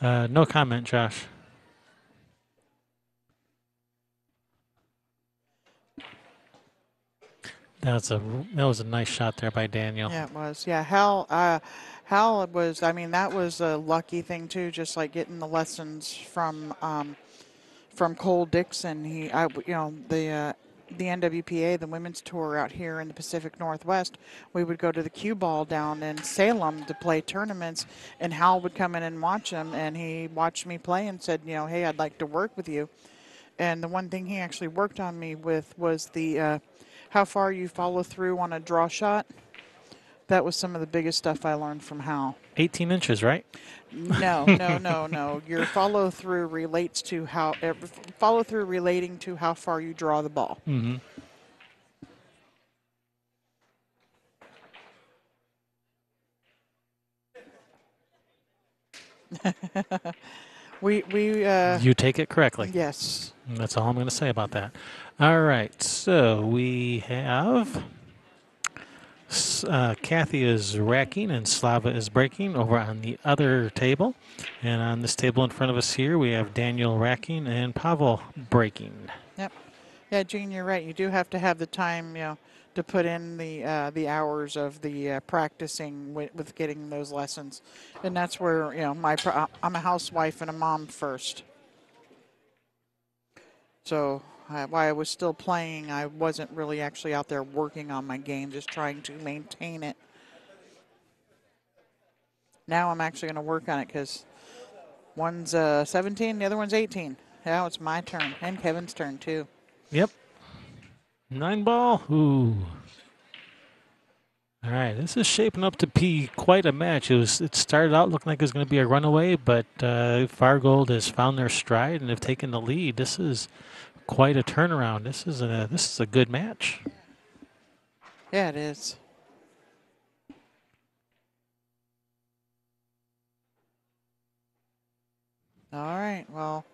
Uh, no comment, Josh. That's a that was a nice shot there by Daniel. Yeah, it was. Yeah, Hal. Uh, Hal was. I mean, that was a lucky thing too. Just like getting the lessons from um, from Cole Dixon. He, I, you know, the uh, the NWPA, the women's tour out here in the Pacific Northwest. We would go to the cue ball down in Salem to play tournaments, and Hal would come in and watch them. And he watched me play and said, you know, hey, I'd like to work with you. And the one thing he actually worked on me with was the uh, how far you follow through on a draw shot. That was some of the biggest stuff I learned from Hal. 18 inches, right? No, no, no, no. Your follow through relates to how er, follow through relating to how far you draw the ball. Mm-hmm. We we uh, You take it correctly. yes that's all I'm going to say about that. All right, so we have uh, Kathy is racking and Slava is breaking over on the other table. And on this table in front of us here, we have Daniel racking and Pavel breaking. Yep. Yeah, Gene, you're right. You do have to have the time, you know, to put in the uh, the hours of the uh, practicing with, with getting those lessons, and that's where you know my I'm a housewife and a mom first. So uh, while I was still playing, I wasn't really actually out there working on my game, just trying to maintain it. Now I'm actually going to work on it because one's uh, 17, the other one's 18. Now it's my turn and Kevin's turn too. Yep. Nine ball. Ooh. All right, this is shaping up to be quite a match. It was. It started out looking like it was going to be a runaway, but uh, Fargold has found their stride and have taken the lead. This is quite a turnaround. This is a this is a good match. Yeah, it is. All right. Well,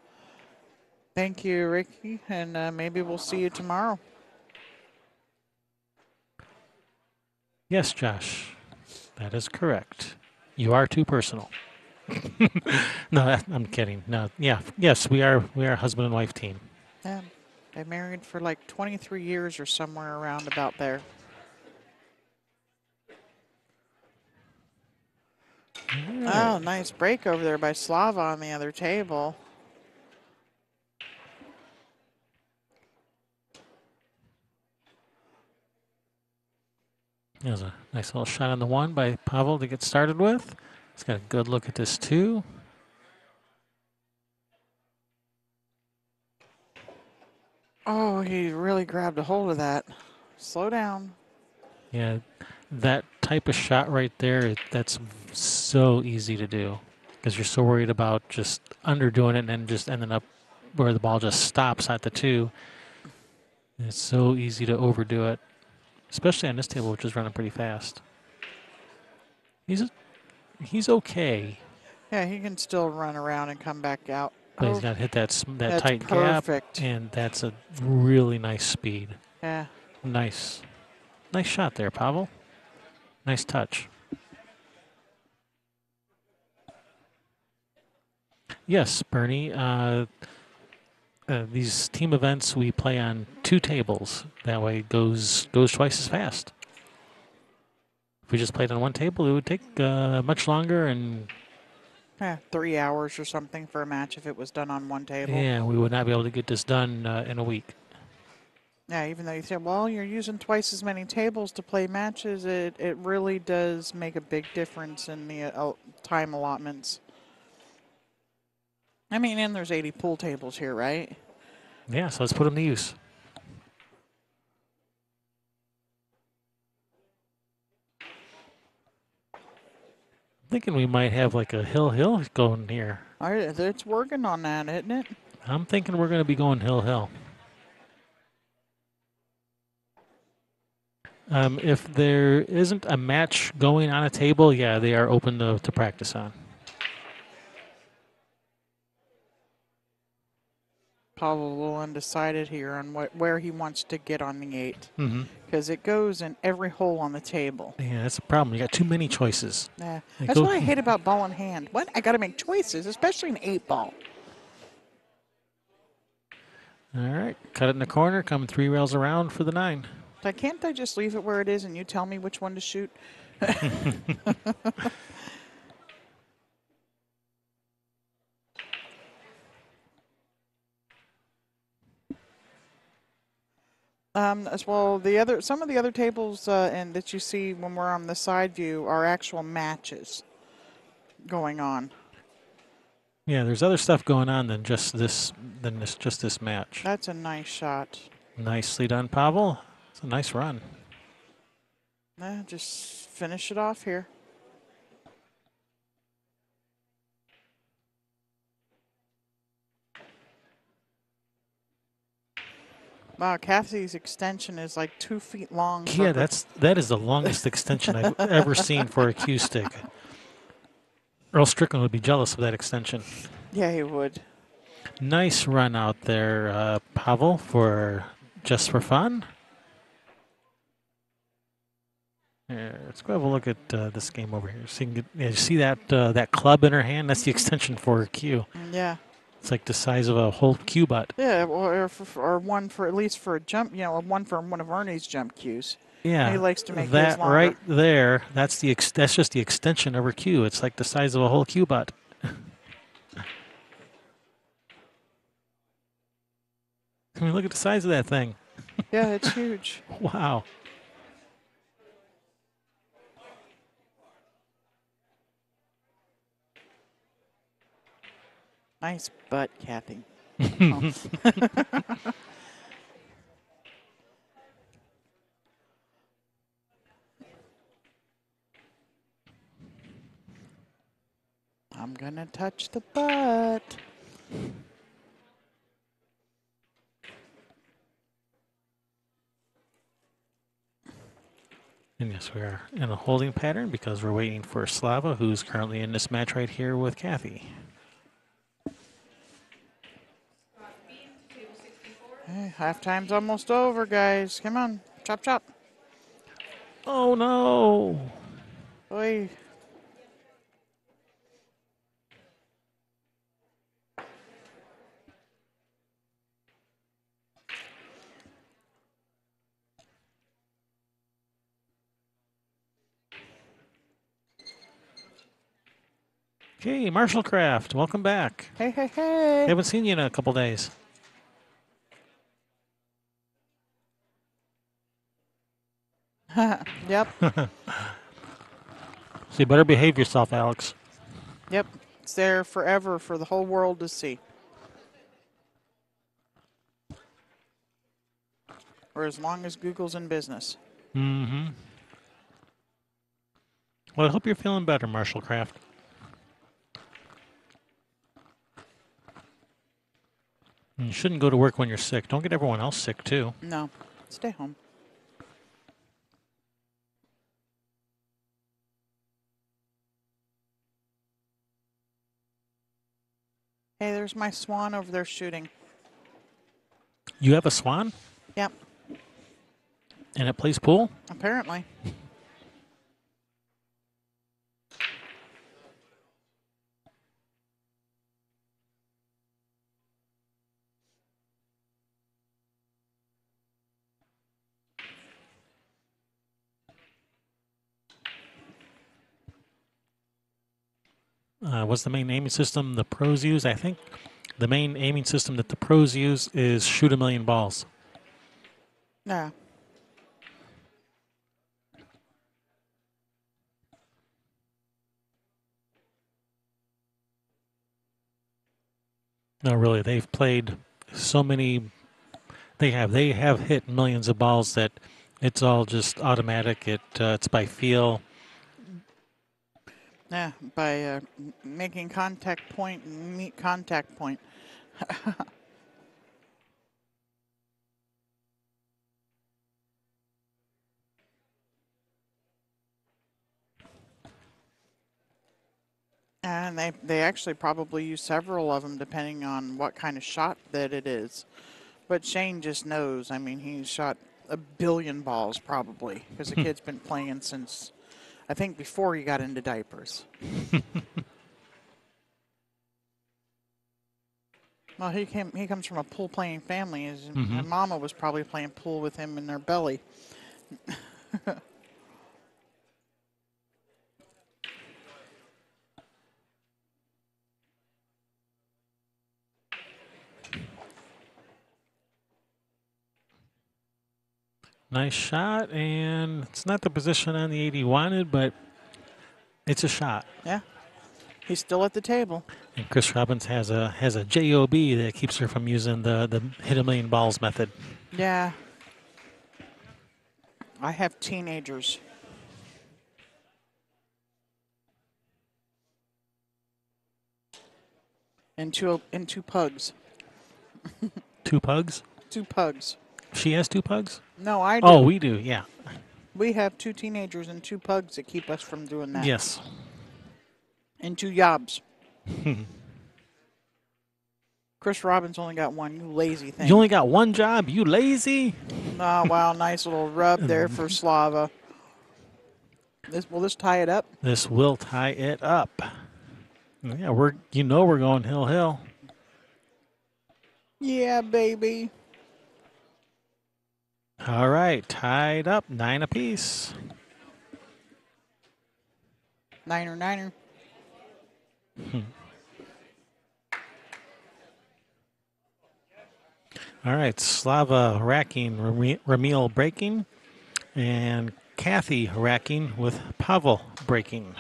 thank you, Ricky, and uh, maybe we'll see you tomorrow. Yes, Josh, that is correct. You are too personal. no, I'm kidding. No, yeah, yes, we are. We are a husband and wife team. Yeah, they married for like 23 years or somewhere around about there. Oh, nice break over there by Slava on the other table. There's a nice little shot on the one by Pavel to get started with. He's got a good look at this too. Oh, he really grabbed a hold of that. Slow down. Yeah, that type of shot right there, that's so easy to do because you're so worried about just underdoing it and then just ending up where the ball just stops at the two. It's so easy to overdo it, especially on this table, which is running pretty fast. He's he's okay, Yeah, he can still run around and come back out. But he's Oh, got to hit that that tight gap, and that's a really nice speed. Yeah. Nice. Nice shot there, Pavel. Nice touch. Yes, Bernie. Uh, uh, these team events we play on two tables. That way it goes goes twice as fast. If we just played on one table, it would take uh, much longer, and Yeah, three hours or something for a match if it was done on one table. yeah, we would not be able to get this done uh, in a week. Yeah, even though you said, well, you're using twice as many tables to play matches, it, it really does make a big difference in the uh, time allotments. I mean, and there's 80 pool tables here, right? Yeah, so let's put them to use. Thinking we might have like a hill hill going here. All right, it's working on that, isn't it? I'm thinking we're going to be going hill hill. Um, if there isn't a match going on a table, yeah, they are open to, to practice on. Pavel a little undecided here on what where he wants to get on the eight Mm-hmm. because it goes in every hole on the table. Yeah, that's a problem. You got too many choices. Yeah, that's go- what I hate about ball in hand. What I got to make choices, especially an eight ball. All right, cut it in the corner, coming three rails around for the nine. Like, can't I just leave it where it is and you tell me which one to shoot? Um, as well, the other some of the other tables uh, and that you see when we're on the side view are actual matches going on. Yeah, there's other stuff going on than just this than this just this match. That's a nice shot. Nicely done, Pavel. It's a nice run. Uh, just finish it off here. Wow, Kathy's extension is like two feet long. Yeah, that's that is the longest extension I've ever seen for a cue stick. Earl Strickland would be jealous of that extension. Yeah, he would. Nice run out there, uh, Pavel, for just for fun. Yeah, let's go have a look at uh, this game over here. So you, can get, you see that uh, that club in her hand? That's the extension for her cue. Yeah. It's like the size of a whole cue butt. Yeah, or, for, or one for at least for a jump, you know, one for one of Ernie's jump cues. Yeah, He likes to make that right there. That's the ex- that's just the extension of her cue. It's like the size of a whole cue butt. I mean, look at the size of that thing. Yeah, it's huge. Wow. Nice butt, Kathy. Oh. I'm gonna touch the butt. And yes, we are in a holding pattern because we're waiting for Slava, who's currently in this match right here with Kathy. Halftime's almost over, guys. Come on, chop chop. Oh no! Oi. Okay, Marshall Craft, welcome back. Hey, hey, hey. Haven't seen you in a couple days. yep, So you better behave yourself, Alex. yep. It's there forever for the whole world to see. Or as long as Google's in business. Mm-hmm. Well, I hope you're feeling better, Marshall Craft. You shouldn't go to work when you're sick. Don't get everyone else sick too. No, stay home. Hey, there's my swan over there shooting. You have a swan, Yep, and it plays pool. apparently. Uh, what's the main aiming system the pros use? I think the main aiming system that the pros use is shoot a million balls. Yeah. No, really, they've played so many. They have they have hit millions of balls that it's all just automatic. It uh, it's by feel. Yeah, by uh, making contact point and meet contact point. and they they actually probably use several of them depending on what kind of shot that it is. But Shane just knows. I mean, he's shot a billion balls probably because the kid's been playing since I think before he got into diapers. well, he came. He comes from a pool playing family. His my Mhm. mama was probably playing pool with him in their belly. Nice shot, and it's not the position on the 80 wanted, but it's a shot. Yeah, he's still at the table. And Chris Robbins has a has a job that keeps her from using the the hit a million balls method. Yeah. I have teenagers. And two and two pugs. Two pugs. Two pugs. She has two pugs. No, I oh, do. Oh, we do. Yeah. We have two teenagers and two pugs that keep us from doing that. Yes. And two yobs. Chris Robbins only got one. You lazy thing. You only got one job. You lazy. Oh, wow, nice little rub there for Slava. This will this tie it up? This will tie it up. Yeah, we're you know we're going hill hill. Yeah, baby. All right, tied up, nine apiece. Niner, niner. All right, Slava racking, Rami- Ramil breaking, and Kathy racking with Pavel breaking.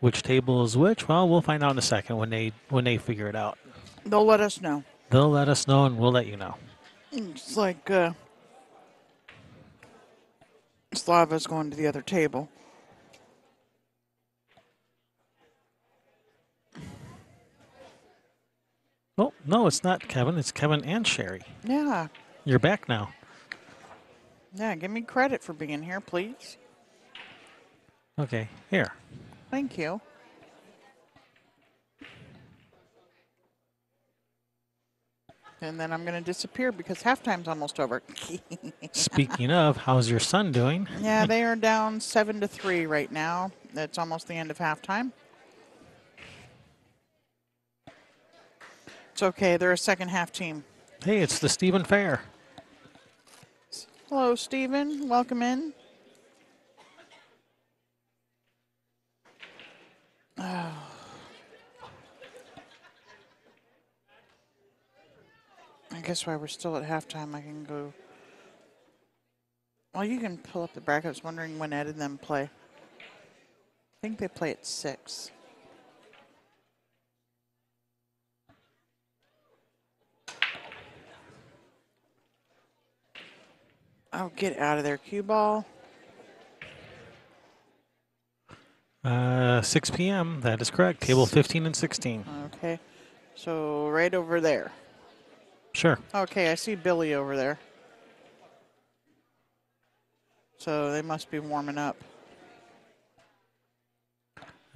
Which table is which? Well, we'll find out in a second when they when they figure it out. They'll let us know. They'll let us know, and we'll let you know. It's like uh, Slava's going to the other table. Oh no, it's not Kevin. It's Kevin and Sherry. Yeah, You're back now. yeah. Give me credit for being here, please. Okay, here. Thank you. And then I'm going to disappear because halftime's almost over. Speaking of, how's your son doing? yeah, they are down seven to three right now. It's almost the end of halftime. It's okay. They're a second half team. Hey, it's the Stephen Fair. Hello, Stephen. Welcome in. Oh. I guess while we're still at halftime, I can go. Well, you can pull up the bracket. I was wondering when Ed and them play. I think they play at six. Oh, get out of there, cue ball. Uh, 6 p.m. That is correct. Table 15 and 16. Okay, so right over there. Sure. Okay, I see Billy over there. So they must be warming up.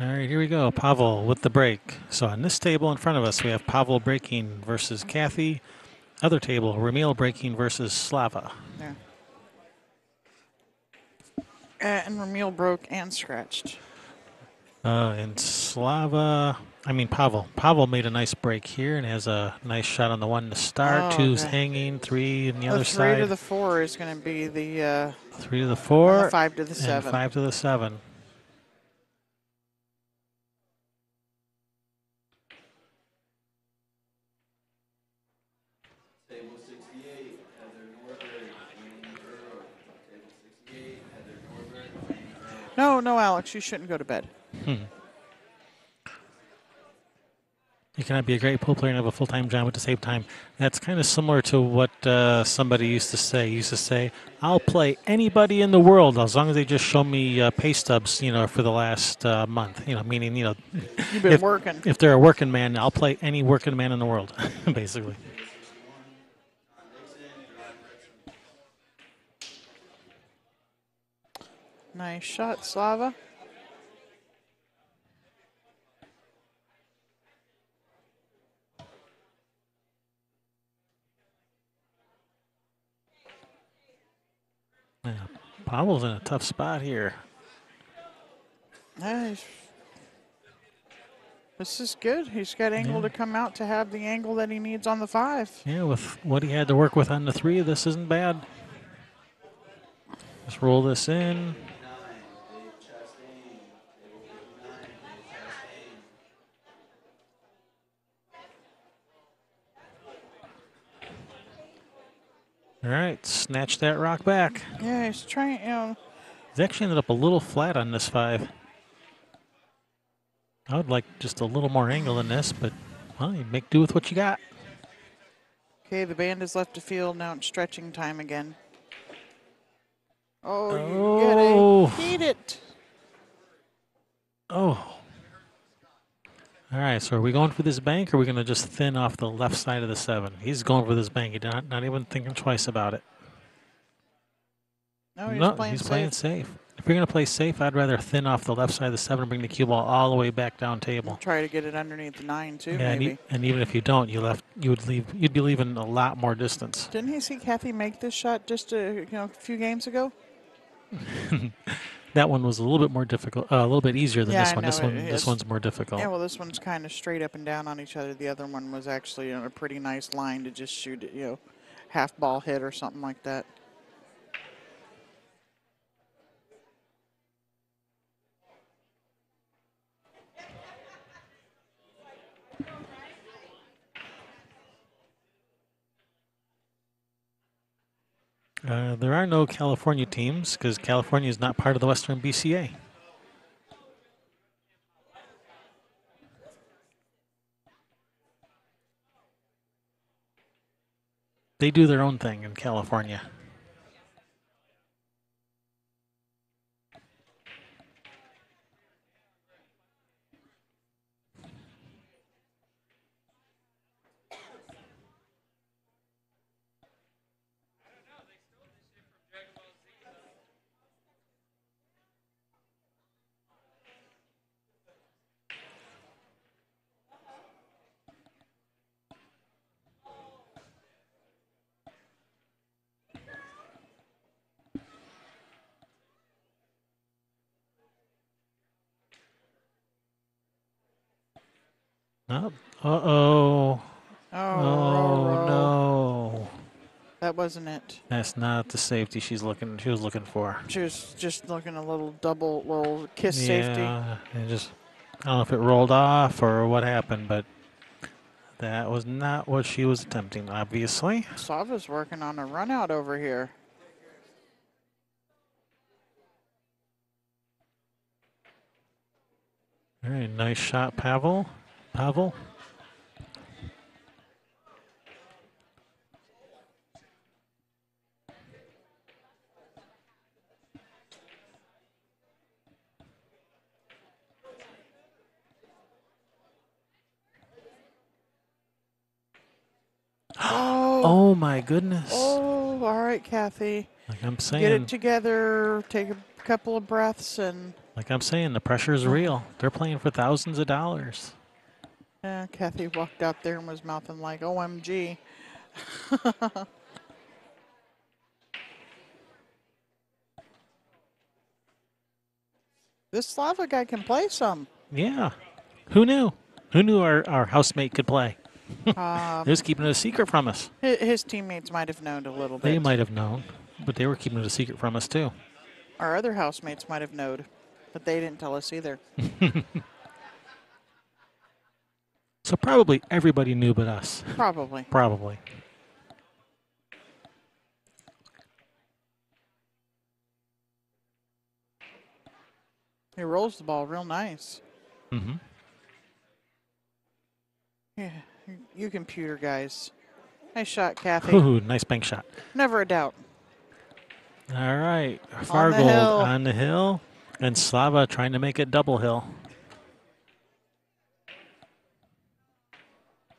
All right, here we go. Pavel with the break. So on this table in front of us, we have Pavel breaking versus Kathy. Other table, Ramil breaking versus Slava. Yeah. Uh, and Ramil broke and scratched. Uh, and Slava, I mean Pavel. Pavel made a nice break here and has a nice shot on the one to start. Oh, Two's okay. hanging, three on the, The other three side. to the four is going to be the, uh, three to the four. the five to the seven. five to the seven. Table sixty-eight, Heather Norberg, Wayne Earl. Table sixty-eight, Heather Norberg, Wayne Earl. No, no, Alex, you shouldn't go to bed. You cannot be a great pool player and have a full time job at the same time. That's kind of similar to what uh, somebody used to say. He used to say, "I'll play anybody in the world as long as they just show me uh, pay stubs, you know, for the last uh, month." You know, meaning, you know, You've been If- working. if they're a working man, I'll play any working man in the world, basically. Nice shot, Slava. Yeah, Pavel's in a tough spot here. Nice. This is good. He's got angle Yeah. to come out to have the angle that he needs on the five. Yeah, with what he had to work with on the three, this isn't bad. Just roll this in. All right, snatch that rock back. Yeah, he's trying. Know, He's actually ended up a little flat on this five. I would like just a little more angle than this, but well, you make do with what you got. okay, the band has left the field. Now it's stretching time again. Oh, Oh. you gotta oh. heat it. Oh. All right, so are we going for this bank, or are we going to just thin off the left side of the seven? He's going for this bank. He's not, not even thinking twice about it. No, he's no, playing he's safe. playing safe. If you're going to play safe, I'd rather thin off the left side of the seven and bring the cue ball all the way back down table. Try to get it underneath the nine too, Yeah, and, maybe. e- and even if you don't, you left you would leave you'd be leaving a lot more distance. Didn't he see Kathy make this shot just a you know a few games ago? That one was a little bit more difficult, uh, a little bit easier than Yeah, this one. This one this one's more difficult. Yeah, well, this one's kind of straight up and down on each other. The other one was actually on a pretty nice line to just shoot it, you know, half ball hit or something like that. Uh, there are no California teams because California is not part of the Western BCA. They do their own thing in California. Uh oh. Oh, Oh no. that wasn't it. That's not the safety she's looking she was looking for. She was just looking a little double, little kiss safety. Yeah, it just I don't know if it rolled off or what happened, but that was not what she was attempting, obviously. Slava's working on a run out over here. Very nice shot, Pavel. Pavel. Oh, Oh my goodness. oh, all right, Kathy. Like I'm saying, Get it together. Take a couple of breaths, and like I'm saying, the pressure is real. They're playing for thousands of dollars. Yeah, Kathy walked out there and was mouthing like, "OMG." this Slava guy can play some. Yeah. Who knew? Who knew our, our housemate could play? Um, They was keeping it a secret from us. hi- his teammates might have known a little bit. They might have known, but they were keeping it a secret from us too. Our other housemates might have known, but they didn't tell us either. So probably everybody knew but us. Probably. Probably. He rolls the ball real nice. Mm hmm Yeah, you computer guys. Nice shot, Kathy. Ooh, nice bank shot. Never a doubt. All right, Fargold hill. on the hill, and Slava trying to make it double hill.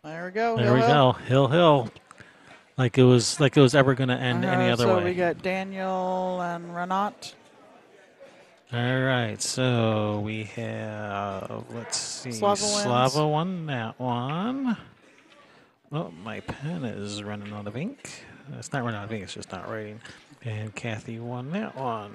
There we go. There Hill, we hill. go, hill hill, like it was like it was ever going to end any other so way. So we got Daniel and Renat. All right, so we have let's see, Slava. Slava won that one. Oh, my pen is running out of ink. It's not running out of ink; it's just not writing. And Kathy won that one.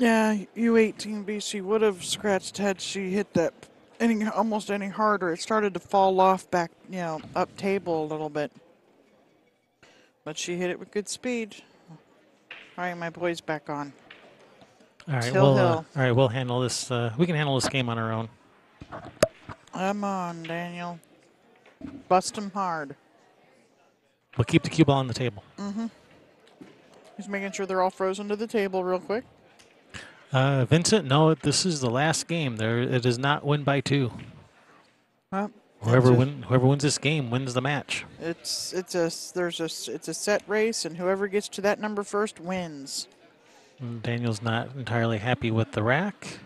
Yeah, U18 BC would have scratched had she hit that any almost any harder. It started to fall off back, you know, up table a little bit. But she hit it with good speed. All right, my boy's back on. All right, we'll, uh, all right, we'll handle this. Uh, we can handle this game on our own. Come on, Daniel. Bust him hard. We'll keep the cue ball on the table. Mhm. He's making sure they're all frozen to the table real quick. Uh, Vincent, no, this is the last game. There, it is not win by two. Well, Whoever win, whoever wins this game wins the match. It's it's a there's a it's a set race, and whoever gets to that number first wins. And Daniel's not entirely happy with the rack,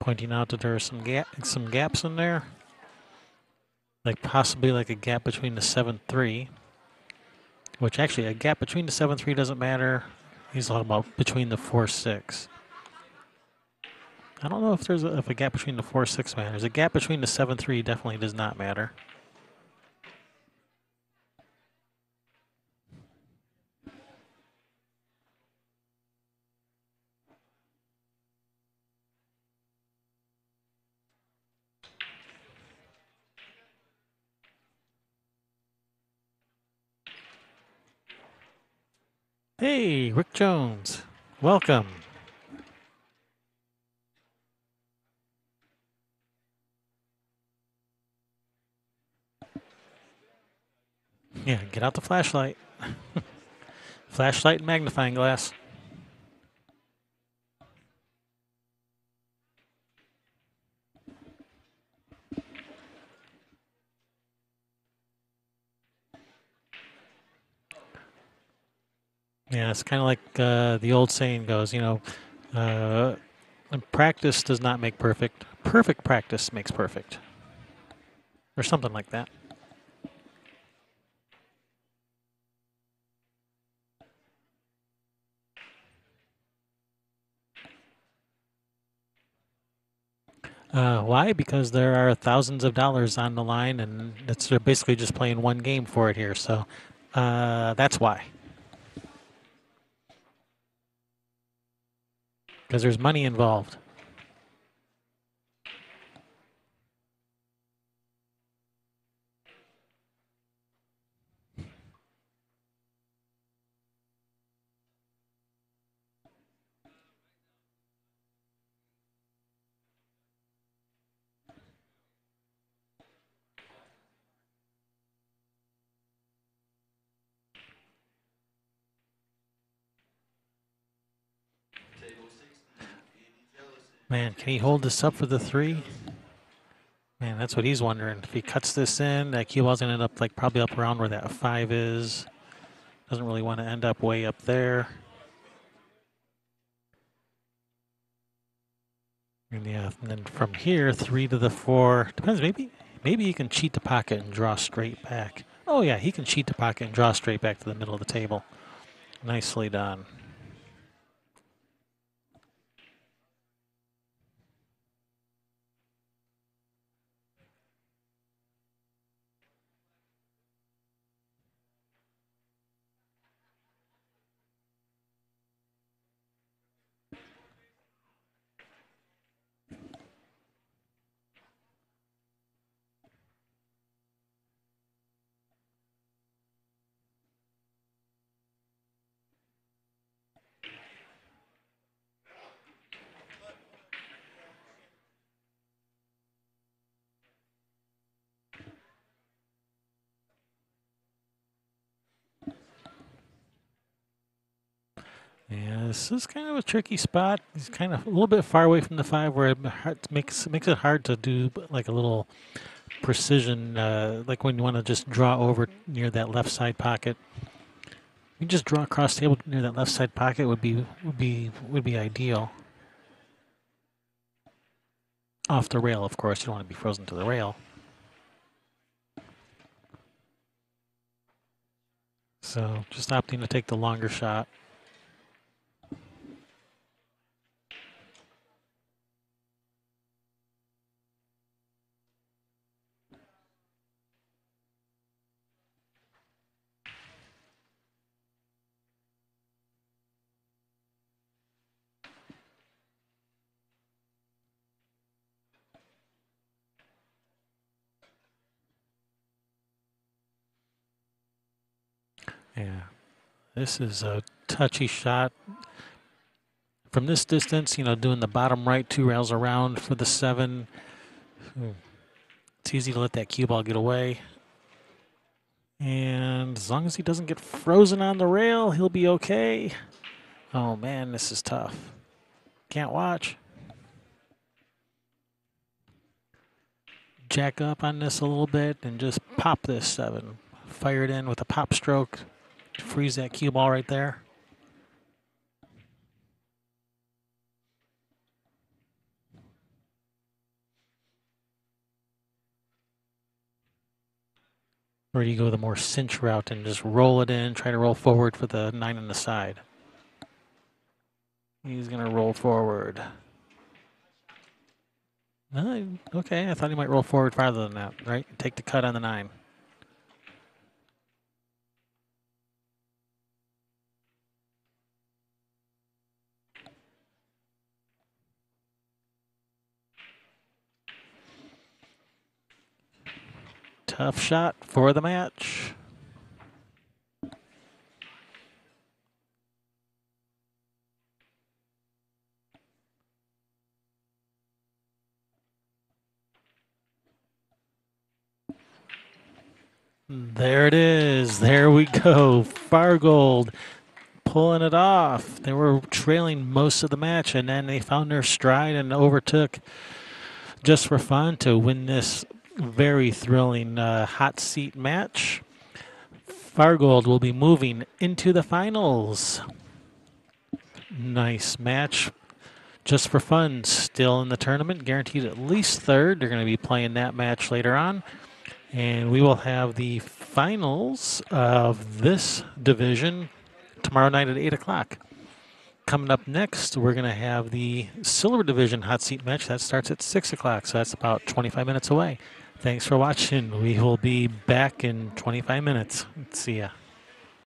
pointing out that there are some gap, some gaps in there, like possibly like a gap between the seven three Which actually, a gap between the 7 3 doesn't matter. He's talking about between the 4 6. I don't know if there's a, if a gap between the 4 6 matters. A gap between the 7 3 definitely does not matter. Hey, Rick Jones. Welcome. Yeah, get out the flashlight. flashlight and magnifying glass. Yeah, it's kind of like uh, the old saying goes, you know, uh, practice does not make perfect. Perfect practice makes perfect. Or something like that. Uh, why? Because there are thousands of dollars on the line, and it's they're basically just playing one game for it here. So uh, that's why. Because there's money involved. Man, can he hold this up for the three? Man, that's what he's wondering. If he cuts this in, that cue ball's gonna end up like probably up around where that five is. Doesn't really want to end up way up there. And yeah, and then from here, three to the four. Depends. Maybe maybe he can cheat the pocket and draw straight back. Oh yeah, he can cheat the pocket and draw straight back to the middle of the table. Nicely done. This is kind of a tricky spot. He's kind of a little bit far away from the five, where it makes makes it hard to do like a little precision, uh, like when you want to just draw over near that left side pocket. You just draw across table near that left side pocket would be would be would be ideal. Off the rail, of course. You don't want to be frozen to the rail. So just opting to take the longer shot. This is a touchy shot. From this distance, you know, doing the bottom right two rails around for the seven. It's easy to let that cue ball get away. And as long as he doesn't get frozen on the rail, he'll be okay. Oh man, this is tough. Can't watch. Jack up on this a little bit and just pop this seven. Fire it in with a pop stroke. Freeze that cue ball right there. Or do you go the more cinch route and just roll it in, try to roll forward for the nine on the side? He's going to roll forward. No, okay, I thought he might roll forward farther than that, right? Take the cut on the nine. Tough shot for the match. There it is. There we go. Fargold pulling it off. They were trailing most of the match, and then they found their stride and overtook just for fun to win this very thrilling uh, hot seat match. Fargold will be moving into the finals. Nice match. Just for fun, still in the tournament, guaranteed at least third. They're going to be playing that match later on. And we will have the finals of this division tomorrow night at 8 o'clock. Coming up next, we're going to have the silver division hot seat match. That starts at 6 o'clock, so that's about 25 minutes away. Thanks for watching. We will be back in 25 minutes. See ya.